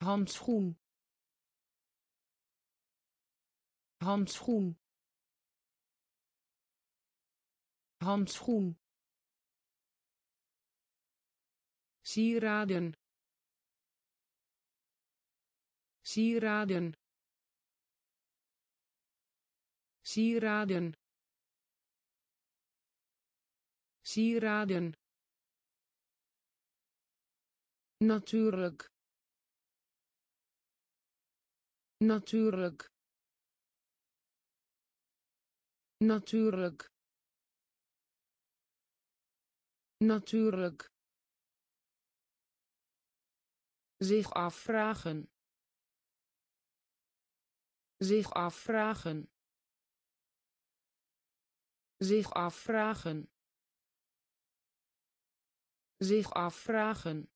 Handschoen. Handschoen. Handschoen. Sieraden sieraden. Sieraden. Sieraden. Natuurlijk. Natuurlijk. Natuurlijk. Natuurlijk. Zich afvragen zich afvragen. Zich afvragen. Zich afvragen.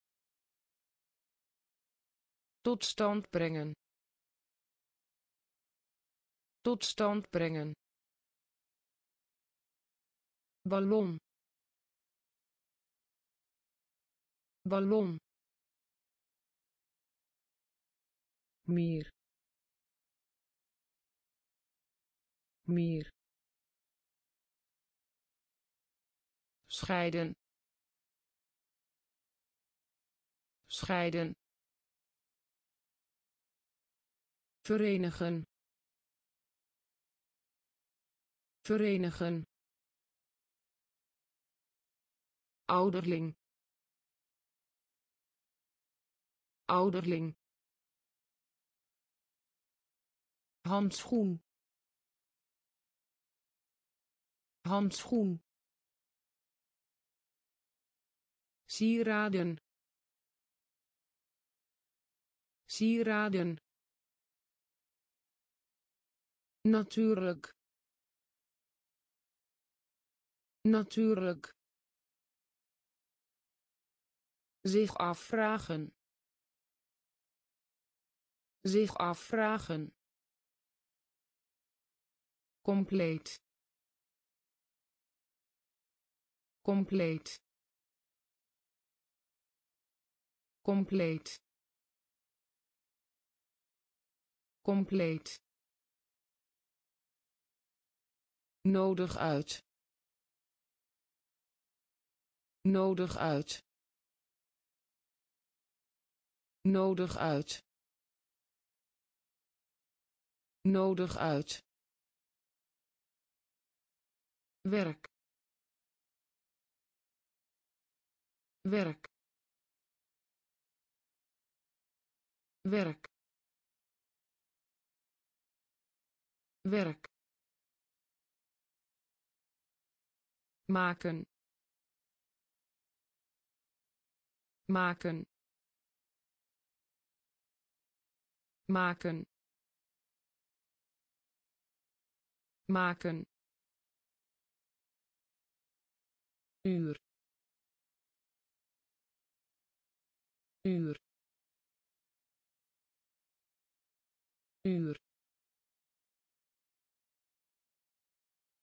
Tot stand brengen. Tot stand brengen. Ballon. Ballon. Meer meer. Scheiden. Scheiden. Verenigen. Verenigen. Ouderling. Ouderling. Handschoen handschoen. Sieraden. Sieraden. Natuurlijk. Natuurlijk. Zich afvragen. Zich afvragen. Compleet compleet. Compleet. Compleet. Nodig uit. Nodig uit. Nodig uit. Nodig uit. Werk werk. Werk. Werk. Maken. Maken. Maken. Maken. Uur uur. Uur.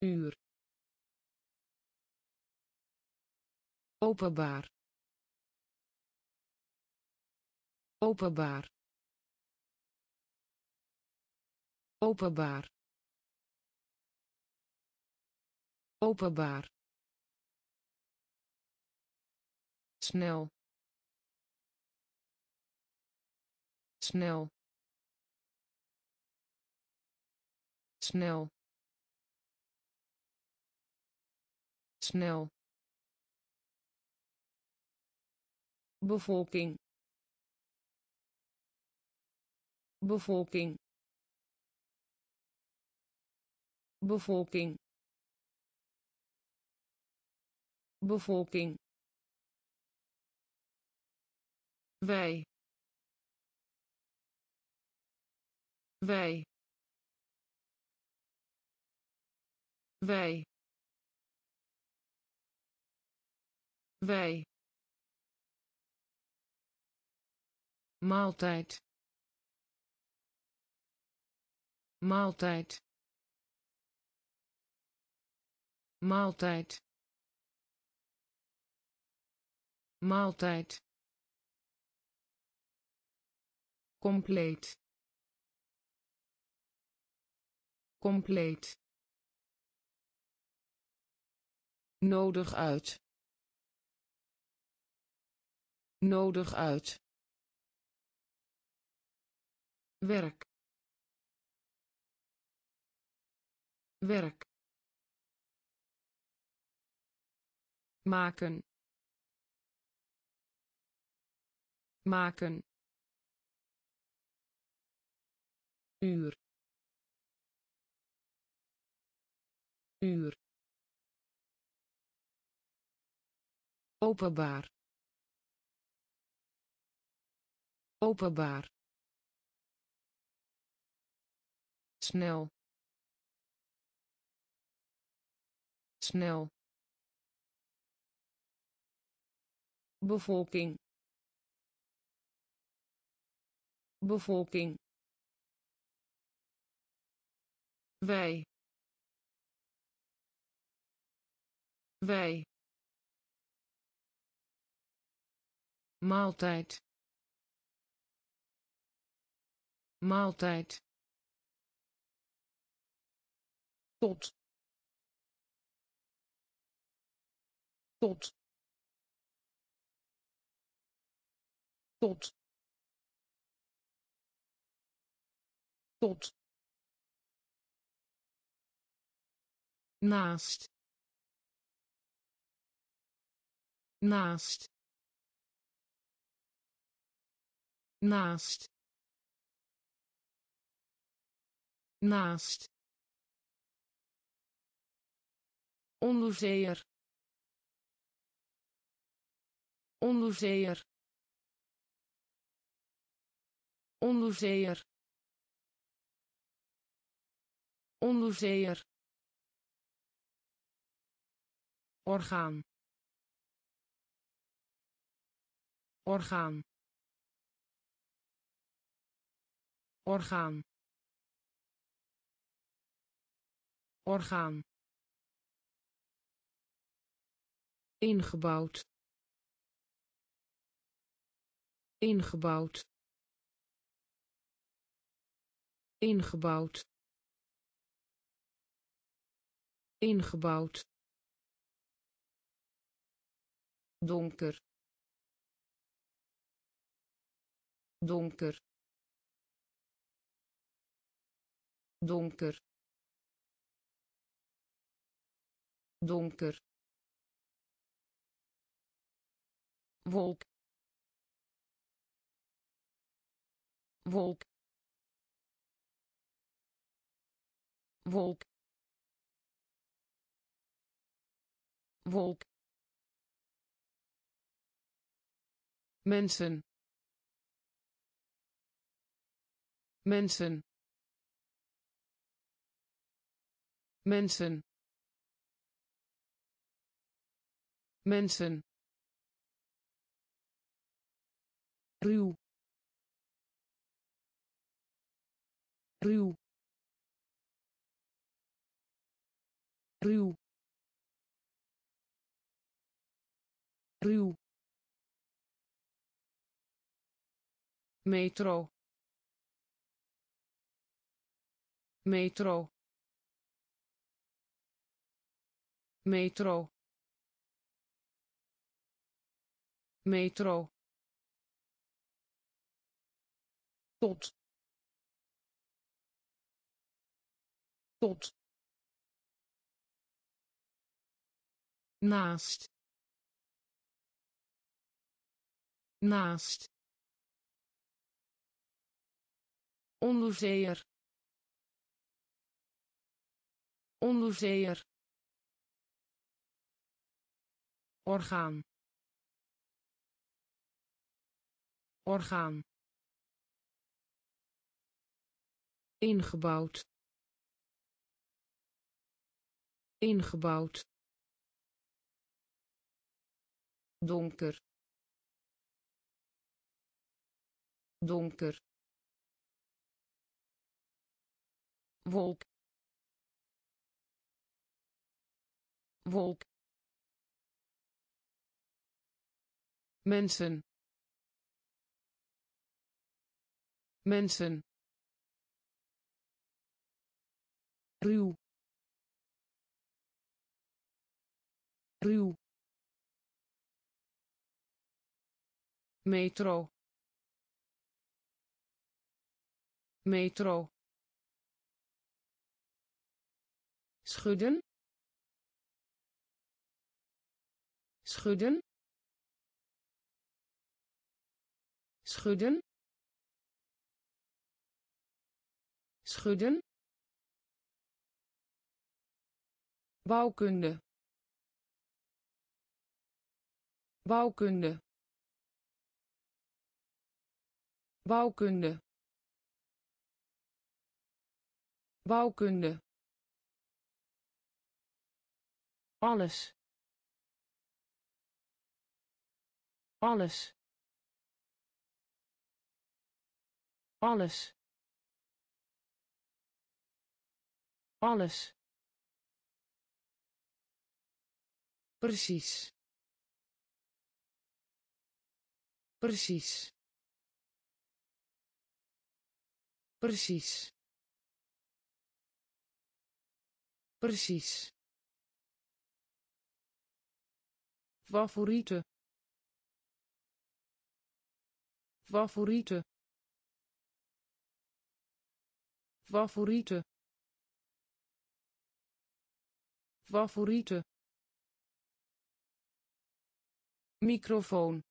Uur. Openbaar. Openbaar. Openbaar. Openbaar. Snel snel. Snel. Snel. Bevolking. Bevolking. Bevolking. Bevolking. Wij wij. Wij. Wij. Maaltijd. Maaltijd. Maaltijd. Maaltijd. Compleet compleet. Nodig uit. Nodig uit. Werk. Werk. Maken. Maken. Uur uur. Openbaar. Openbaar. Snel. Snel. Bevolking. Bevolking. Wij wij. Maaltijd. Maaltijd. Tot. Tot. Tot. Tot. Naast naast naast naast. Onderzeeër onderzeeër. Onderzeeër onderzeeër. Orgaan orgaan. Orgaan. Orgaan. Ingebouwd. Ingebouwd. Ingebouwd. Ingebouwd. Donker donker. Donker. Donker. Wolk. Wolk. Wolk. Wolk. Mensen mensen. Mensen. Mensen. Ruw. Ruw. Ruw. Ruw. Metro metro. Metro. Metro. Tot. Tot. Naast. Naast. Onderzeeër onderzeeër. Orgaan. Orgaan. Ingebouwd. Ingebouwd. Donker. Donker. Wolk wolk mensen. Mensen. Ruw. Ruw. Metro. Metro. Schudden schudden. Schudden. Schudden. Bouwkunde. Bouwkunde. Bouwkunde. Bouwkunde. Alles alles. Alles. Alles. Precies. Precies. Precies. Precies. Favoriete favoriete. Favoriete. Favoriete. Microfoon.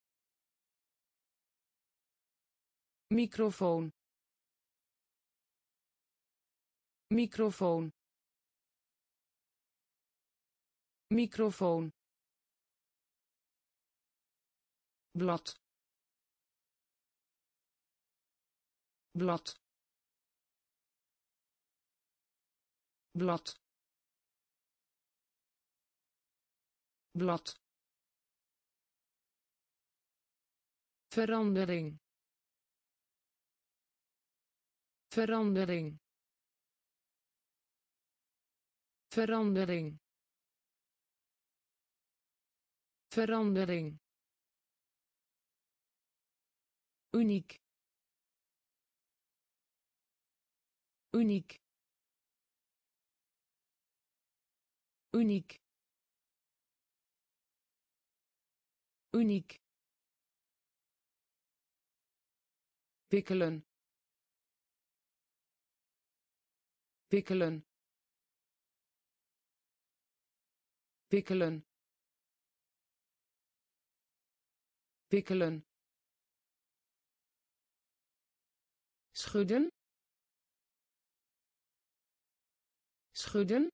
Microfoon. Microfoon. Microfoon. Blad blad. Blad. Blad. Verandering. Verandering. Verandering. Verandering. Uniek uniek. Uniek. Uniek. Wikkelen. Wikkelen. Wikkelen. Wikkelen. Schudden schudden.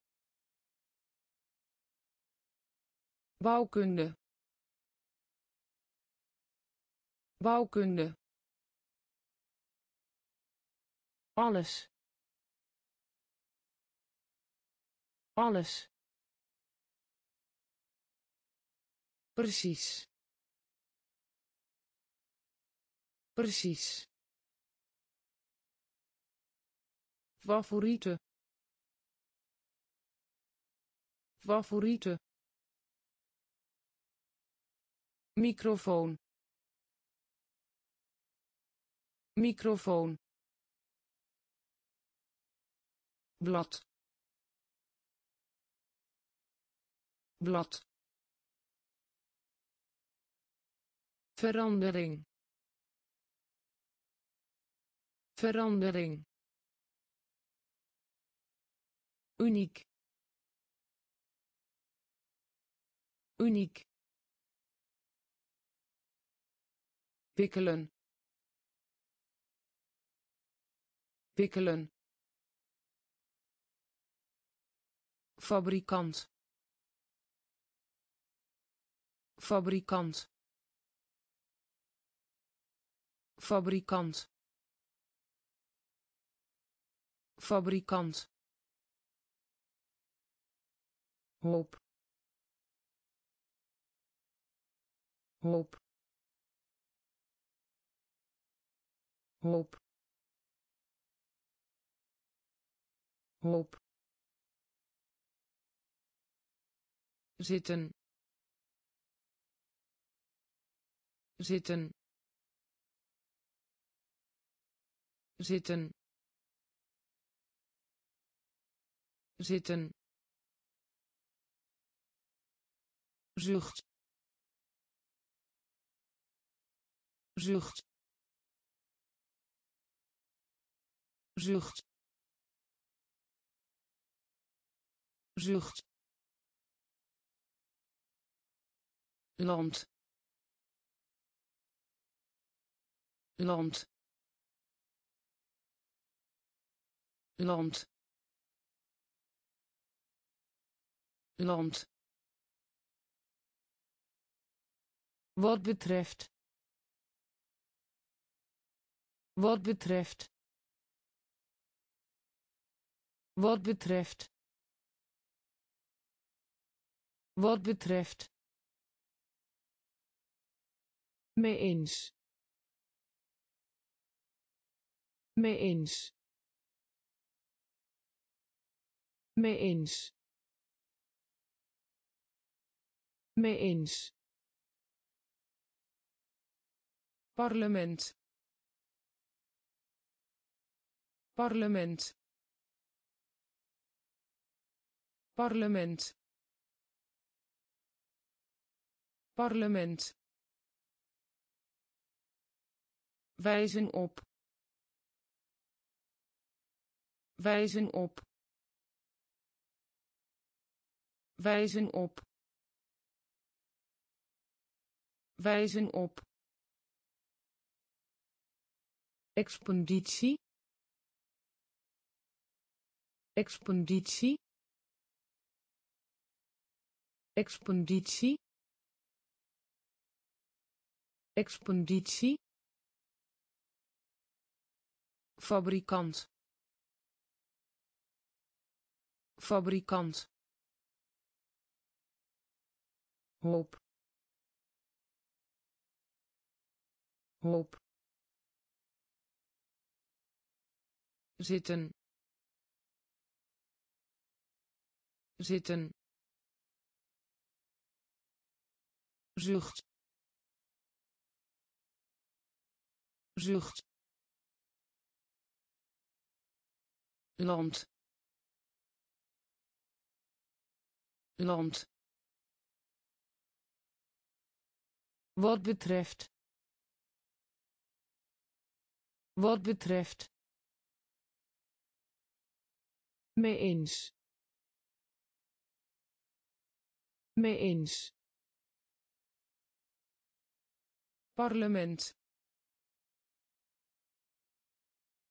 Bouwkunde. Bouwkunde. Alles. Alles. Precies. Precies. Favoriete favoriete. Microfoon. Microfoon. Blad. Blad. Verandering. Verandering. Uniek uniek. Wikkelen wikkelen fabrikant. Fabrikant. Fabrikant. Fabrikant. Hoop hoop hoop hoop zitten. Zitten. Zitten. Zitten. Zucht zucht zucht zucht. Land land. Land land. Wat betreft wat betreft. Wat betreft. Wat betreft. Mee eens. Mee eens. Mee eens. Mee eens. Parlement parlement. Parlement. Parlement. Wijzen op. Wijzen op. Wijzen op. Wijzen op. Expeditie expeditie expeditie expeditie fabrikant. Fabrikant. Hoop. Hoop. Zitten zitten. Zucht. Zucht. Land. Land. Wat betreft. Wat betreft. Mee eens mee eens. Parlement.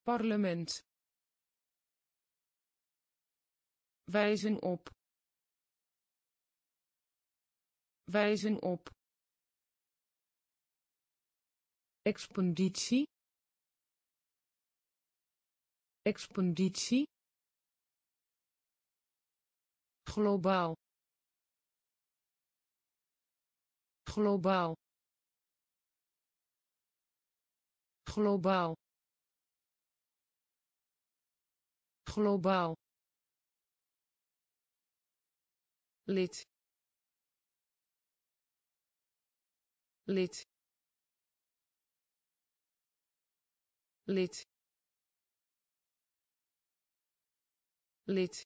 Parlement. Wijzen op. Wijzen op. Expeditie expeditie globaal globaal. Globaal. Globaal. Lid. Lid. Lid. Lid.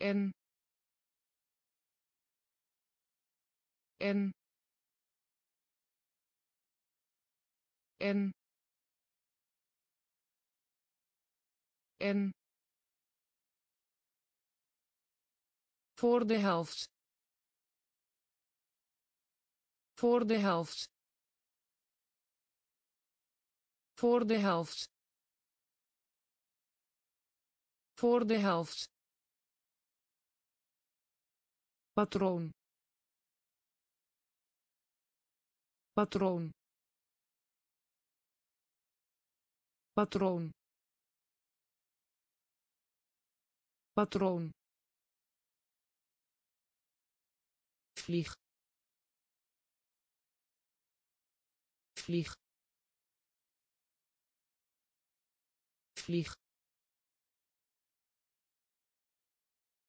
En en en en Voor de helft. Voor de helft. Voor de helft. Voor de helft. patroon patroon. Patroon. Patroon. Vlieg. Vlieg. Vlieg.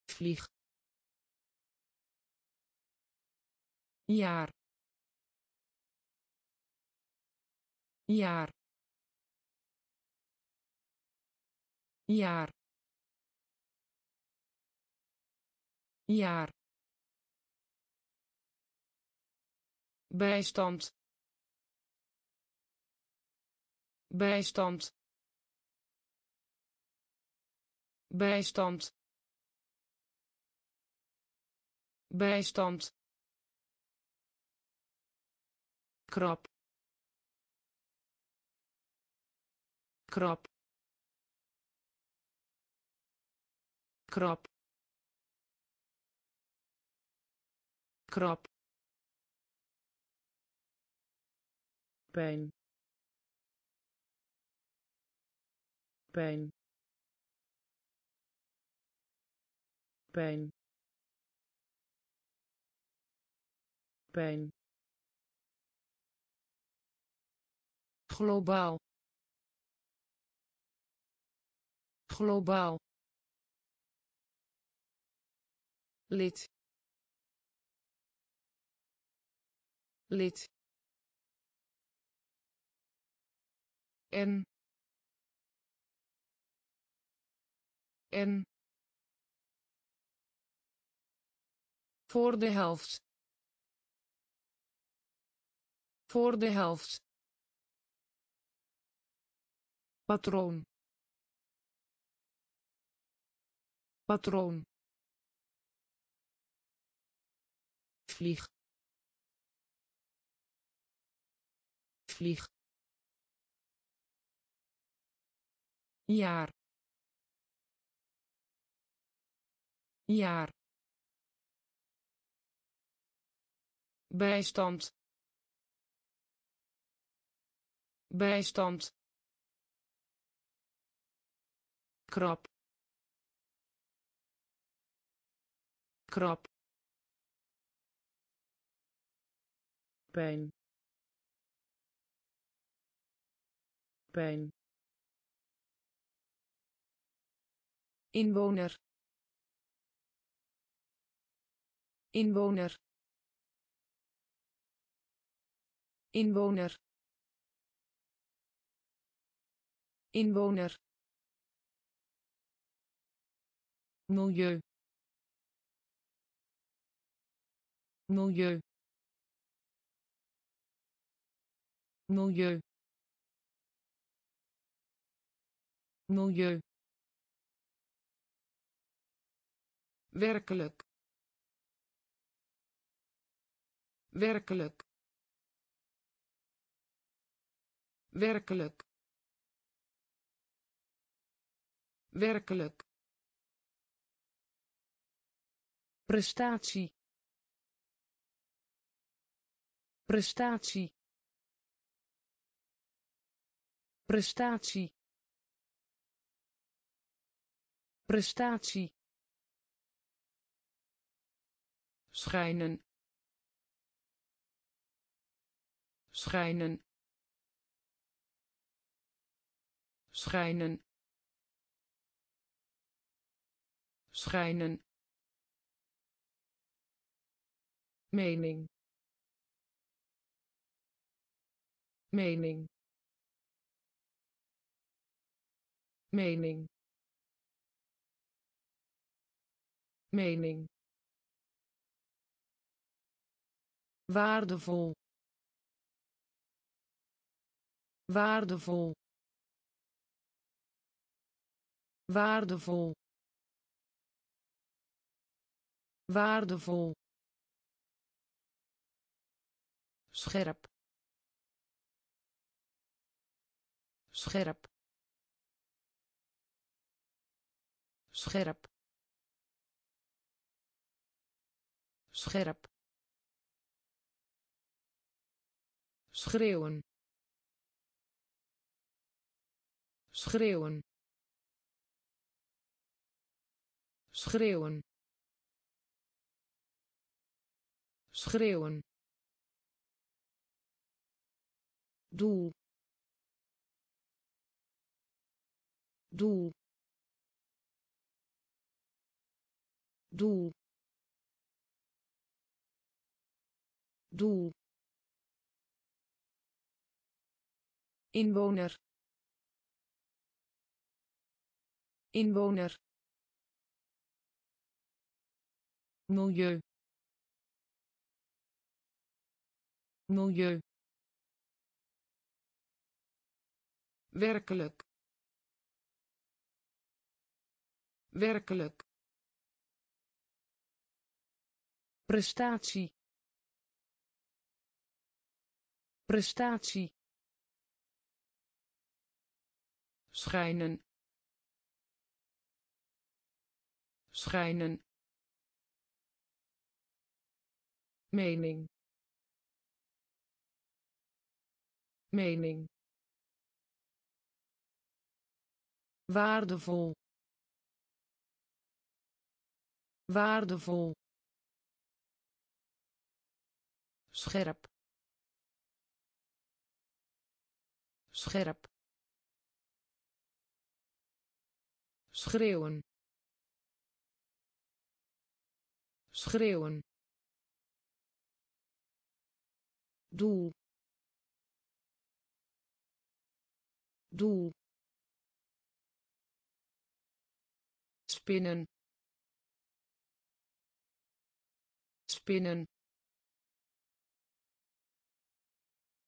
Vlieg. Jaar jaar. Jaar. Jaar. Bijstand. Bijstand. Bijstand. Bijstand. Krap krap. Krap. Krap. Pijn. Pijn. Pijn. Pijn. Globaal globaal. Lid. Lid. En en voor de helft. Voor de helft. Patroon patroon. Vlieg. Vlieg. Jaar. Jaar. Bijstand. Bijstand. Krap krap. Pijn. Pijn. Inwoner. Inwoner. Inwoner. Inwoner. Milieu milieu milieu milieu. Werkelijk werkelijk werkelijk. Werkelijk. Prestatie prestatie. Prestatie. Prestatie. Schijnen. Schijnen. Schijnen. Schijnen. Mening mening. Mening. Mening. Waardevol. Waardevol. Waardevol. Waardevol. Scherp scherp. Scherp. Scherp. Schreeuwen. Schreeuwen. Schreeuwen. Schreeuwen. Doel doel. Doel. Doel. Inwoner. Inwoner. Milieu. Milieu. Werkelijk werkelijk. Prestatie. Prestatie. Schijnen. Schijnen. Mening. Mening. Waardevol waardevol. Scherp. Scherp. Schreeuwen. Schreeuwen. Doel. Doel. Spinnen spinnen.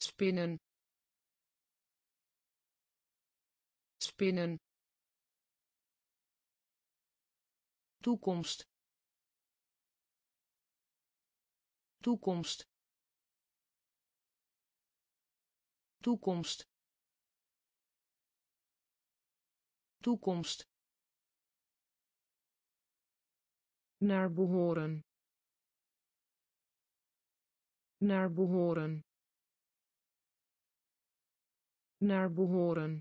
Spinnen. Spinnen. Toekomst. Toekomst. Toekomst. Toekomst. Naar behoren naar behoren. Naar behoren.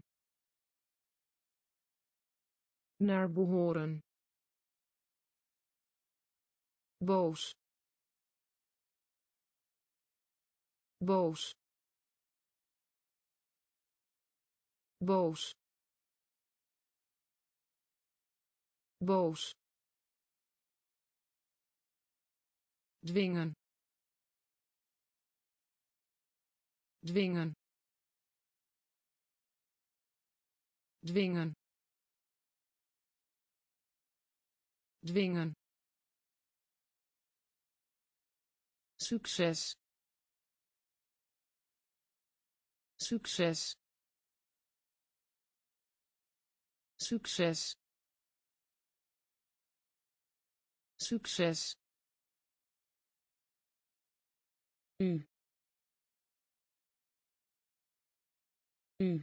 Naar behoren. Boos. Boos. Boos. Boos. Dwingen dwingen dwingen dwingen. Succes. Succes. Succes. Succes. U u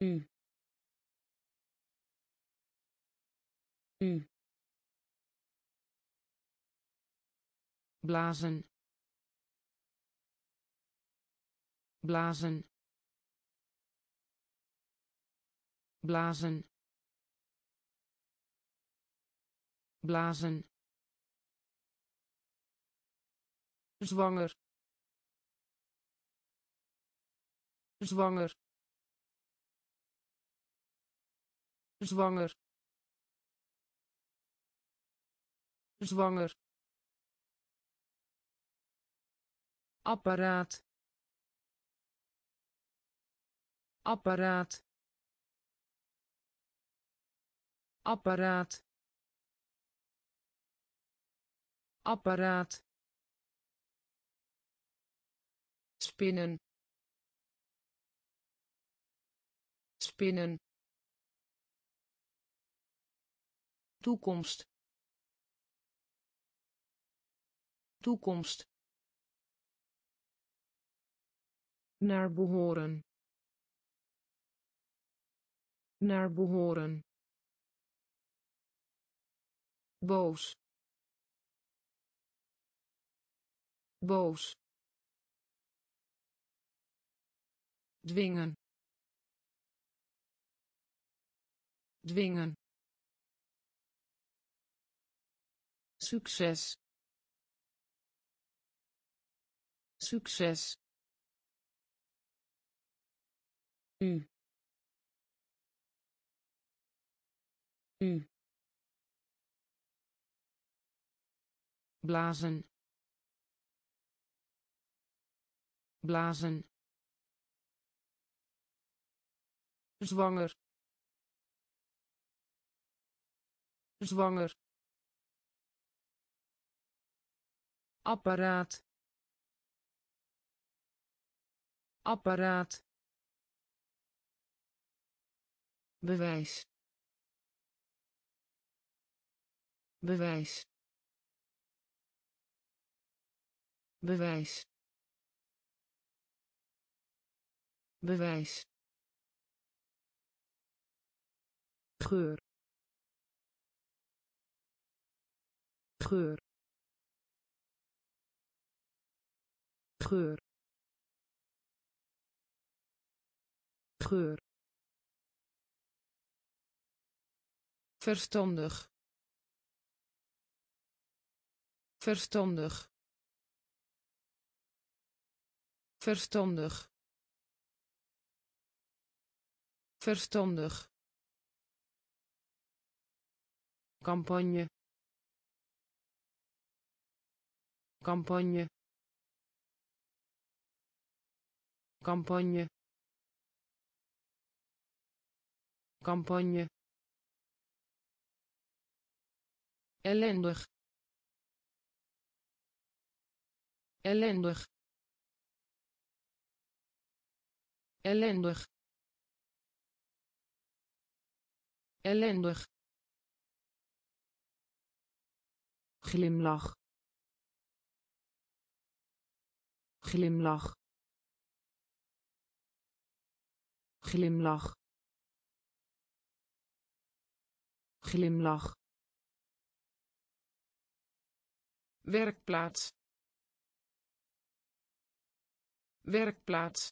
u u blazen. Blazen. Blazen. Blazen. Zwanger zwanger. Zwanger. Zwanger. Apparaat. Apparaat. Apparaat. Apparaat. Spinnen spinnen. Toekomst. Toekomst. Naar behoren. Naar behoren. Boos. Boos. Dwingen dwingen. Succes. Succes. U. U. Blazen. Blazen. Zwanger zwanger. Apparaat. Apparaat. Bewijs. Bewijs. Bewijs. Bewijs. Geur geur. Geur. Geur. Verstandig. Verstandig. Verstandig. Verstandig. Campagne campagne. Campagne. Campagne. Ellendig. Ellendig. Ellendig. Ellendig. Glimlach glimlach. Glimlach. Glimlach. Werkplaats. Werkplaats.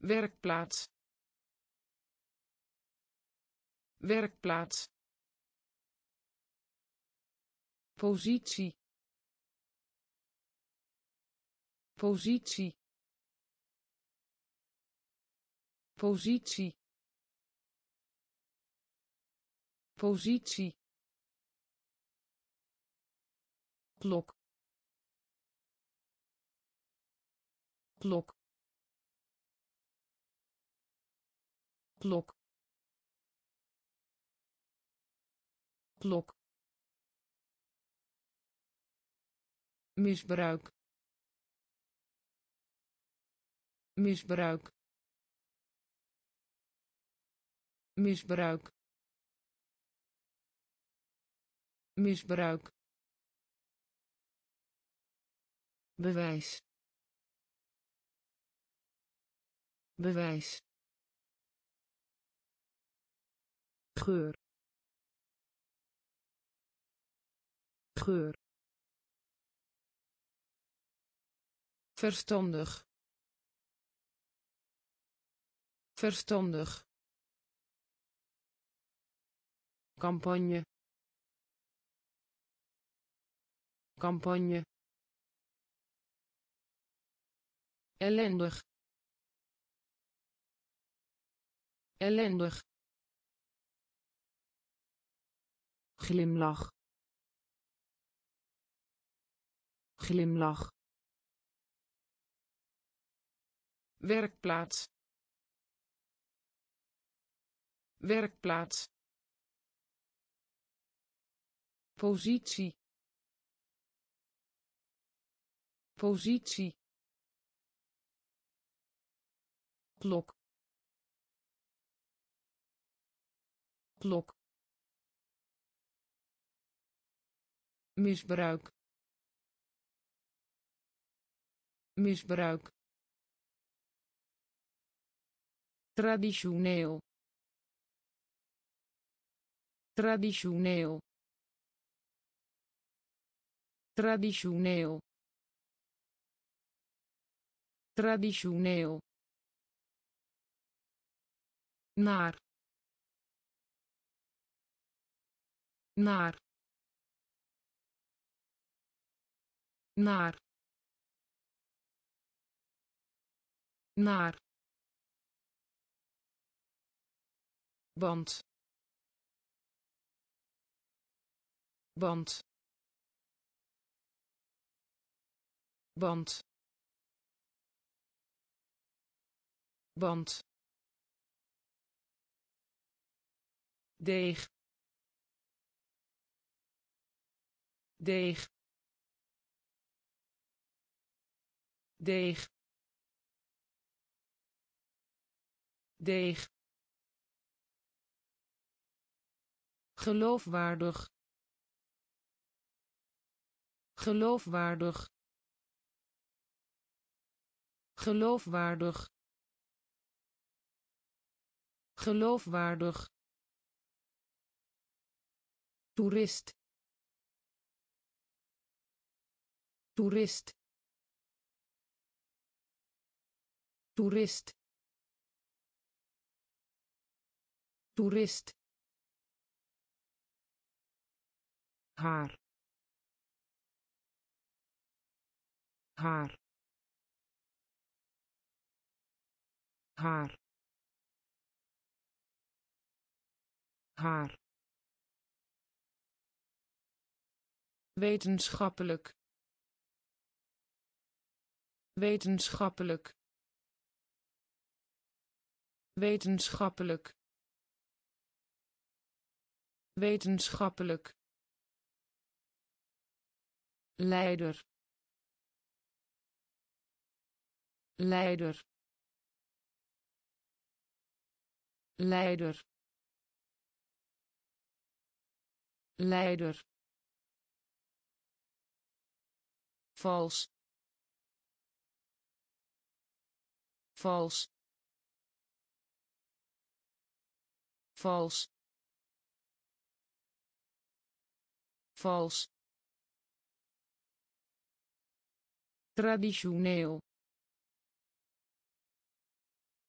Werkplaats. Werkplaats. Positie positie. Positie. Positie. Klok. Klok. Klok. Klok. Misbruik misbruik. Misbruik. Misbruik. Bewijs. Bewijs. Geur. Geur. Verstandig verstandig. Campagne. Campagne. Ellendig. Ellendig. Glimlach. Glimlach. Werkplaats werkplaats. Positie. Positie. Klok. Klok. Misbruik. Misbruik. Traditioneel traditioneel. Traditioneel. Traditioneel. Naar. Naar. Naar. Naar. Band band band band deeg. Deeg. Deeg. Deeg. Geloofwaardig geloofwaardig. Geloofwaardig. Geloofwaardig. Toerist. Toerist. Toerist. Toerist. Haar haar. Haar. Haar. Wetenschappelijk. Wetenschappelijk. Wetenschappelijk. Wetenschappelijk. Leider leider. Leider. Leider. Vals. Vals. Vals. Vals. Traditioneel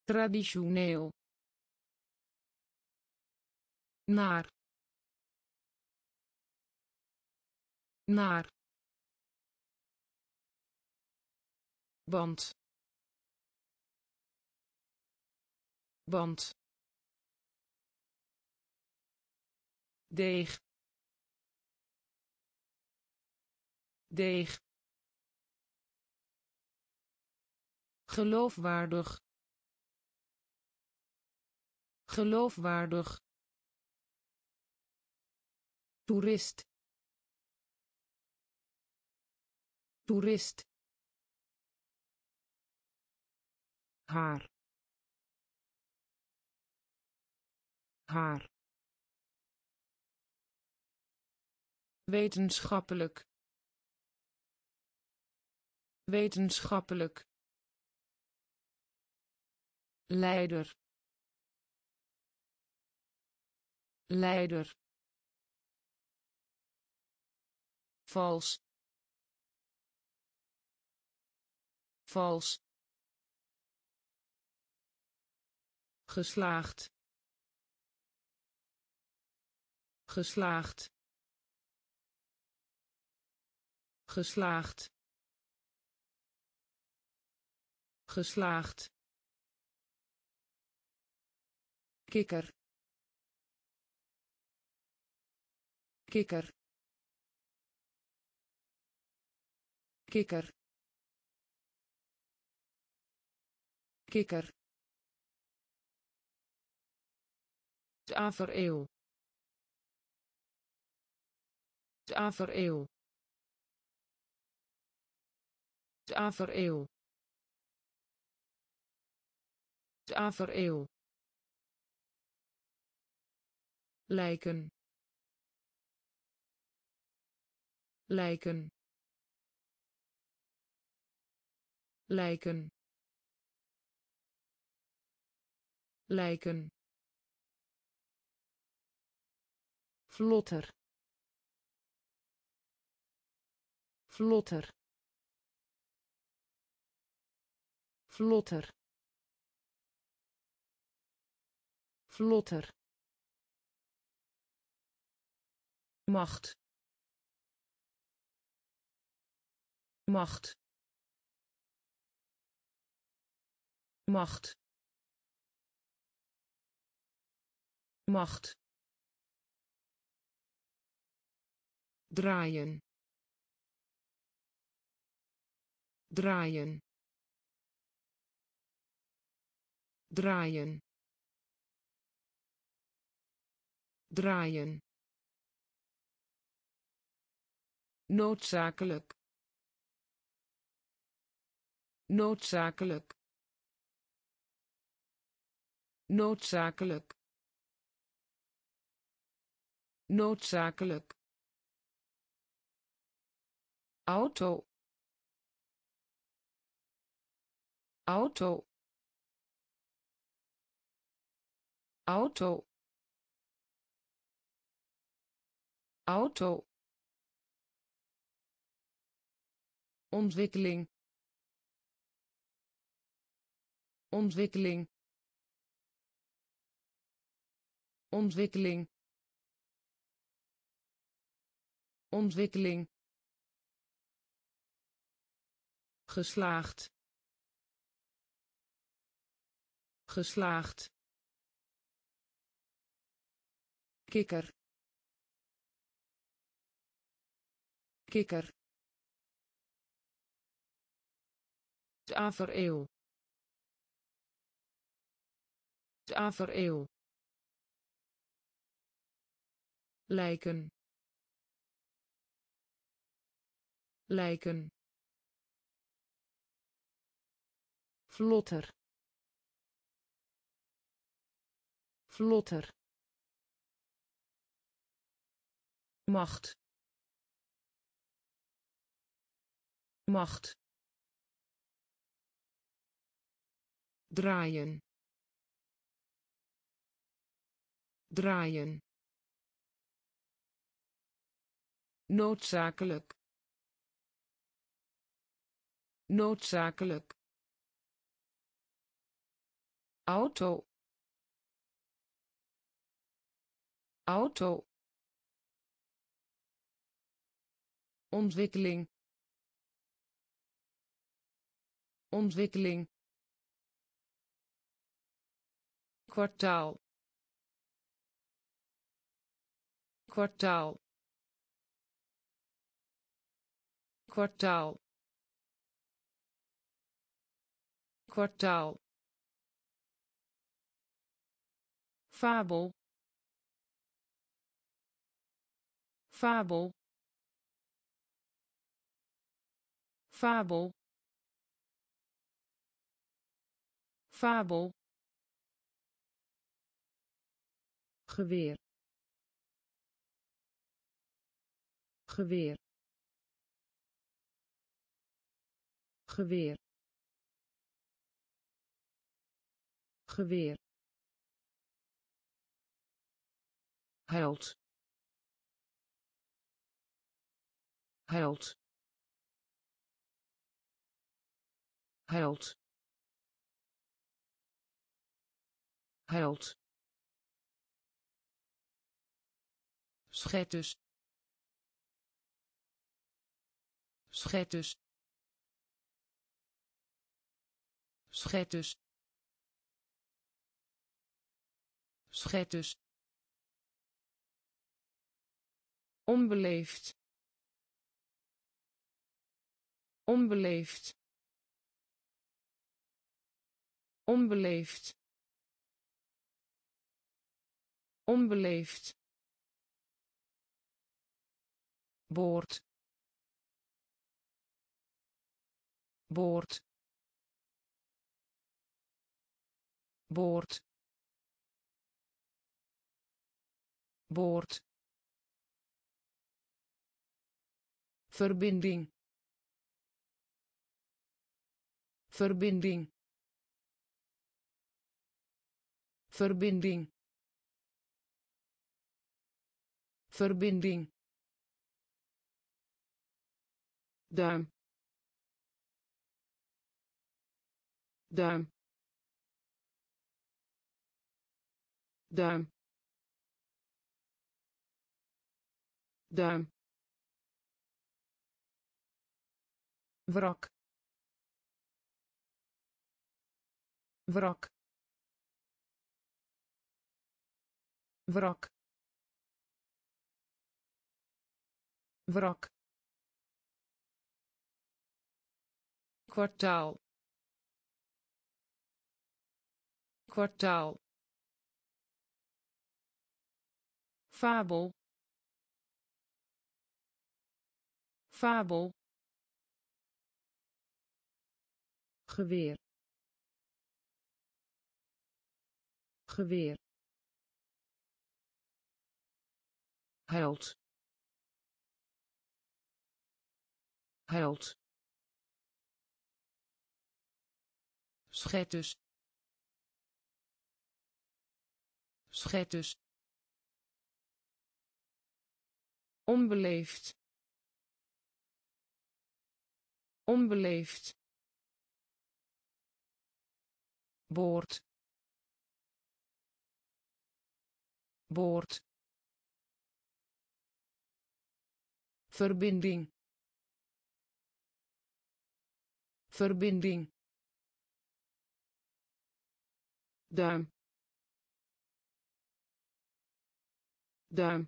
traditioneel. Naar. Naar. Band. Band. Deeg. Deeg. Geloofwaardig geloofwaardig. Toerist. Toerist. Haar. Haar. Wetenschappelijk. Wetenschappelijk. Leider leider. Vals. Vals. Geslaagd. Geslaagd. Geslaagd. Geslaagd. Kikker kikker. Kikker. Kikker. Tafereel tafereel tafereel tafereel lijken lijken. Lijken. Lijken. Vlotter. Vlotter. Vlotter. Vlotter. Macht macht. Macht. Macht. Draaien. Draaien. Draaien. Draaien. Noodzakelijk noodzakelijk. Noodzakelijk. Noodzakelijk. Auto. Auto. Auto. Auto. Ontwikkeling ontwikkeling. Ontwikkeling. Ontwikkeling. Geslaagd. Geslaagd. Kikker. Kikker. Tafereel tafereel lijken. Lijken. Vlotter. Vlotter. Macht. Macht. Draaien draaien. Noodzakelijk. Noodzakelijk. Auto. Auto. Ontwikkeling. Ontwikkeling. Kwartaal kwartaal. Kwartaal. Kwartaal. Fabel. Fabel. Fabel. Fabel. Geweer geweer. Geweer. Geweer. Held. Held. Held. Held. Schetus schetus schetus schetus onbeleefd. Onbeleefd. Onbeleefd. Onbeleefd. Boord boord boord boord verbinding. Verbinding. Verbinding. Verbinding. Duim duim duim duim wrak wrak wrak wrak kwartaal kwartaal. Fabel. Fabel. Geweer. Geweer. Held. Held. Schetters schetters onbeleefd. Onbeleefd. Boord. Boord. Verbinding. Verbinding. Duim duim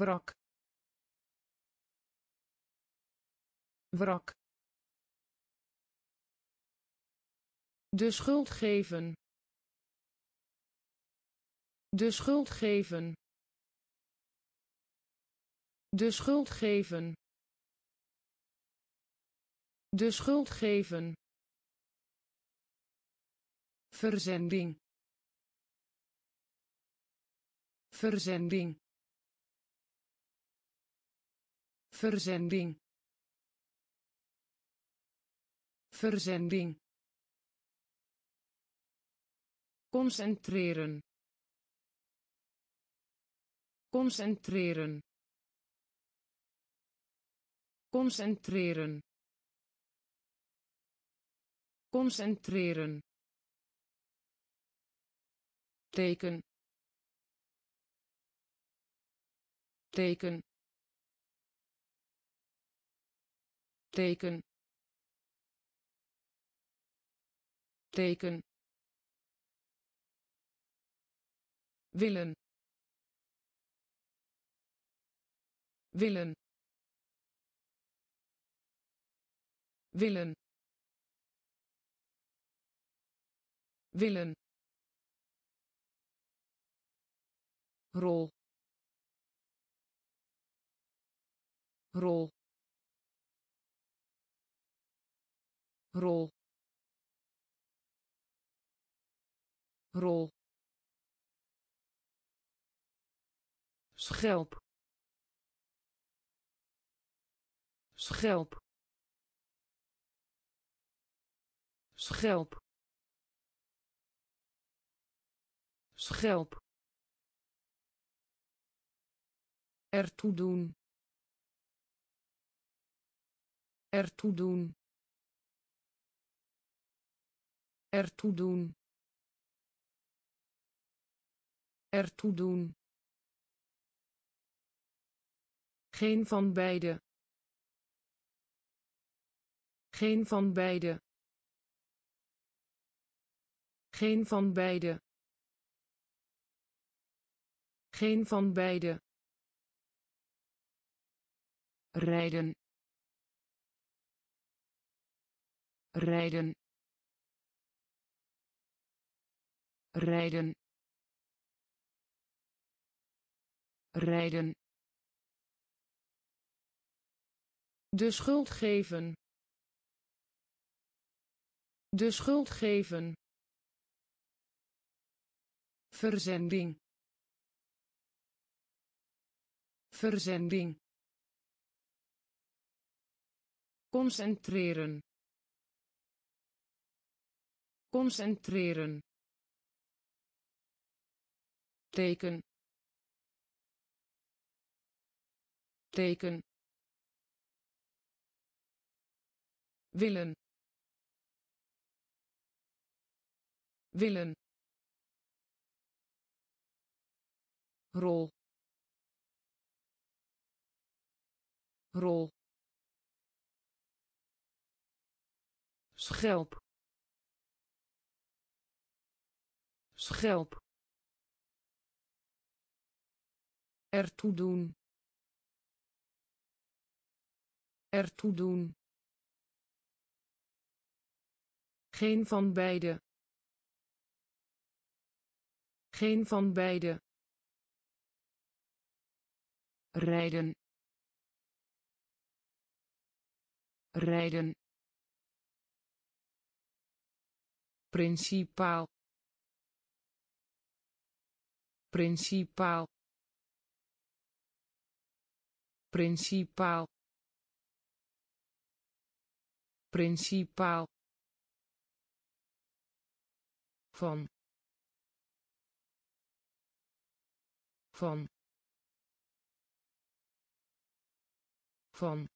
wrak wrak De schuld geven. De schuld geven. De schuld geven. De schuld geven. Verzending. Verzending. Verzending. Verzending. concentreren concentreren concentreren concentreren teken teken. Teken. Teken. Willen. Willen. Willen. Willen. Rol rol. Rol. Rol. Schelp. Schelp. Schelp. Schelp. Ertoe doen ertoe doen ertoe doen ertoe doen Geen van beide. Geen van beide. Geen van beide. Geen van beide. Rijden. Rijden. Rijden. Rijden. De schuld geven. De schuld geven. Verzending. Verzending. Concentreren. Concentreren. teken. Teken. Willen. Willen. Rol. Rol. Schelp schelp ertoe doen. Ertoe doen. Geen van beide. Geen van beide. Rijden. Rijden. Principaal principaal. Principaal. Principaal. Van. Van. Van.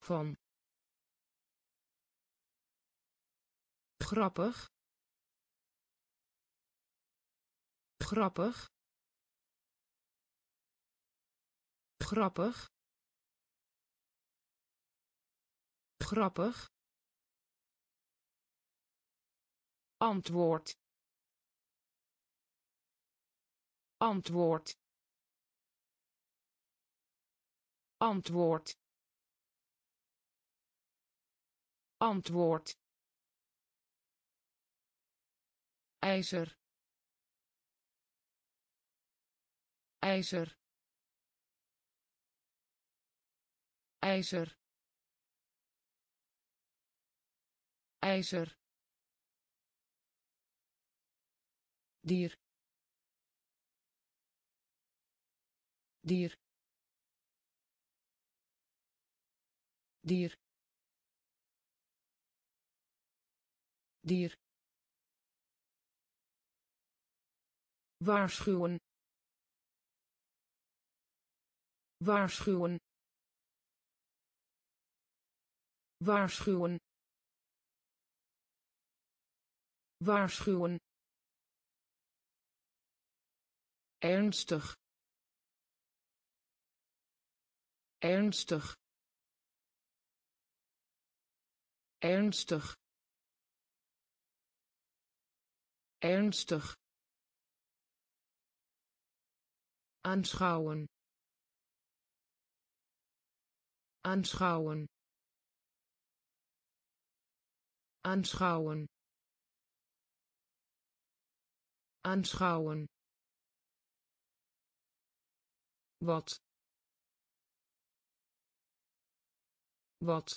Van. Grappig grappig. Grappig. Grappig. Antwoord. Antwoord. Antwoord. Antwoord. Ijzer ijzer. Ijzer. Ijzer. Dier. Dier. Dier. Dier. Waarschuwen waarschuwen. Waarschuwen. Waarschuwen. Ernstig. Ernstig. Ernstig. Ernstig. Aanschouwen aanschouwen. Aanschouwen. Aanschouwen. Wat? Wat?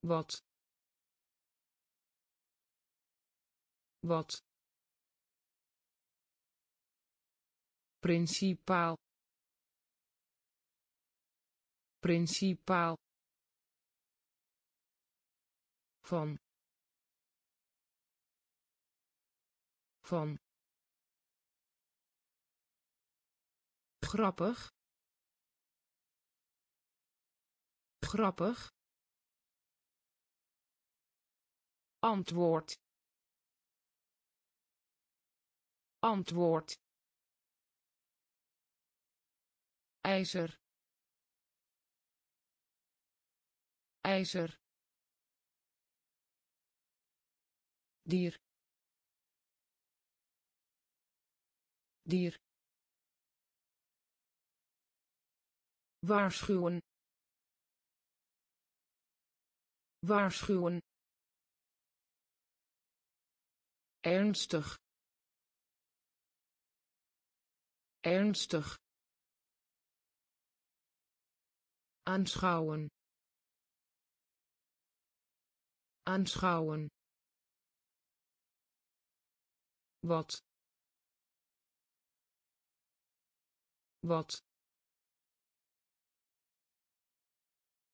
Wat? Wat? Principaal principaal van van grappig grappig antwoord antwoord ijzer ijzer. Dier. Dier. Waarschuwen. Waarschuwen. Ernstig. Ernstig. Aanschouwen aanschouwen. Wat? Wat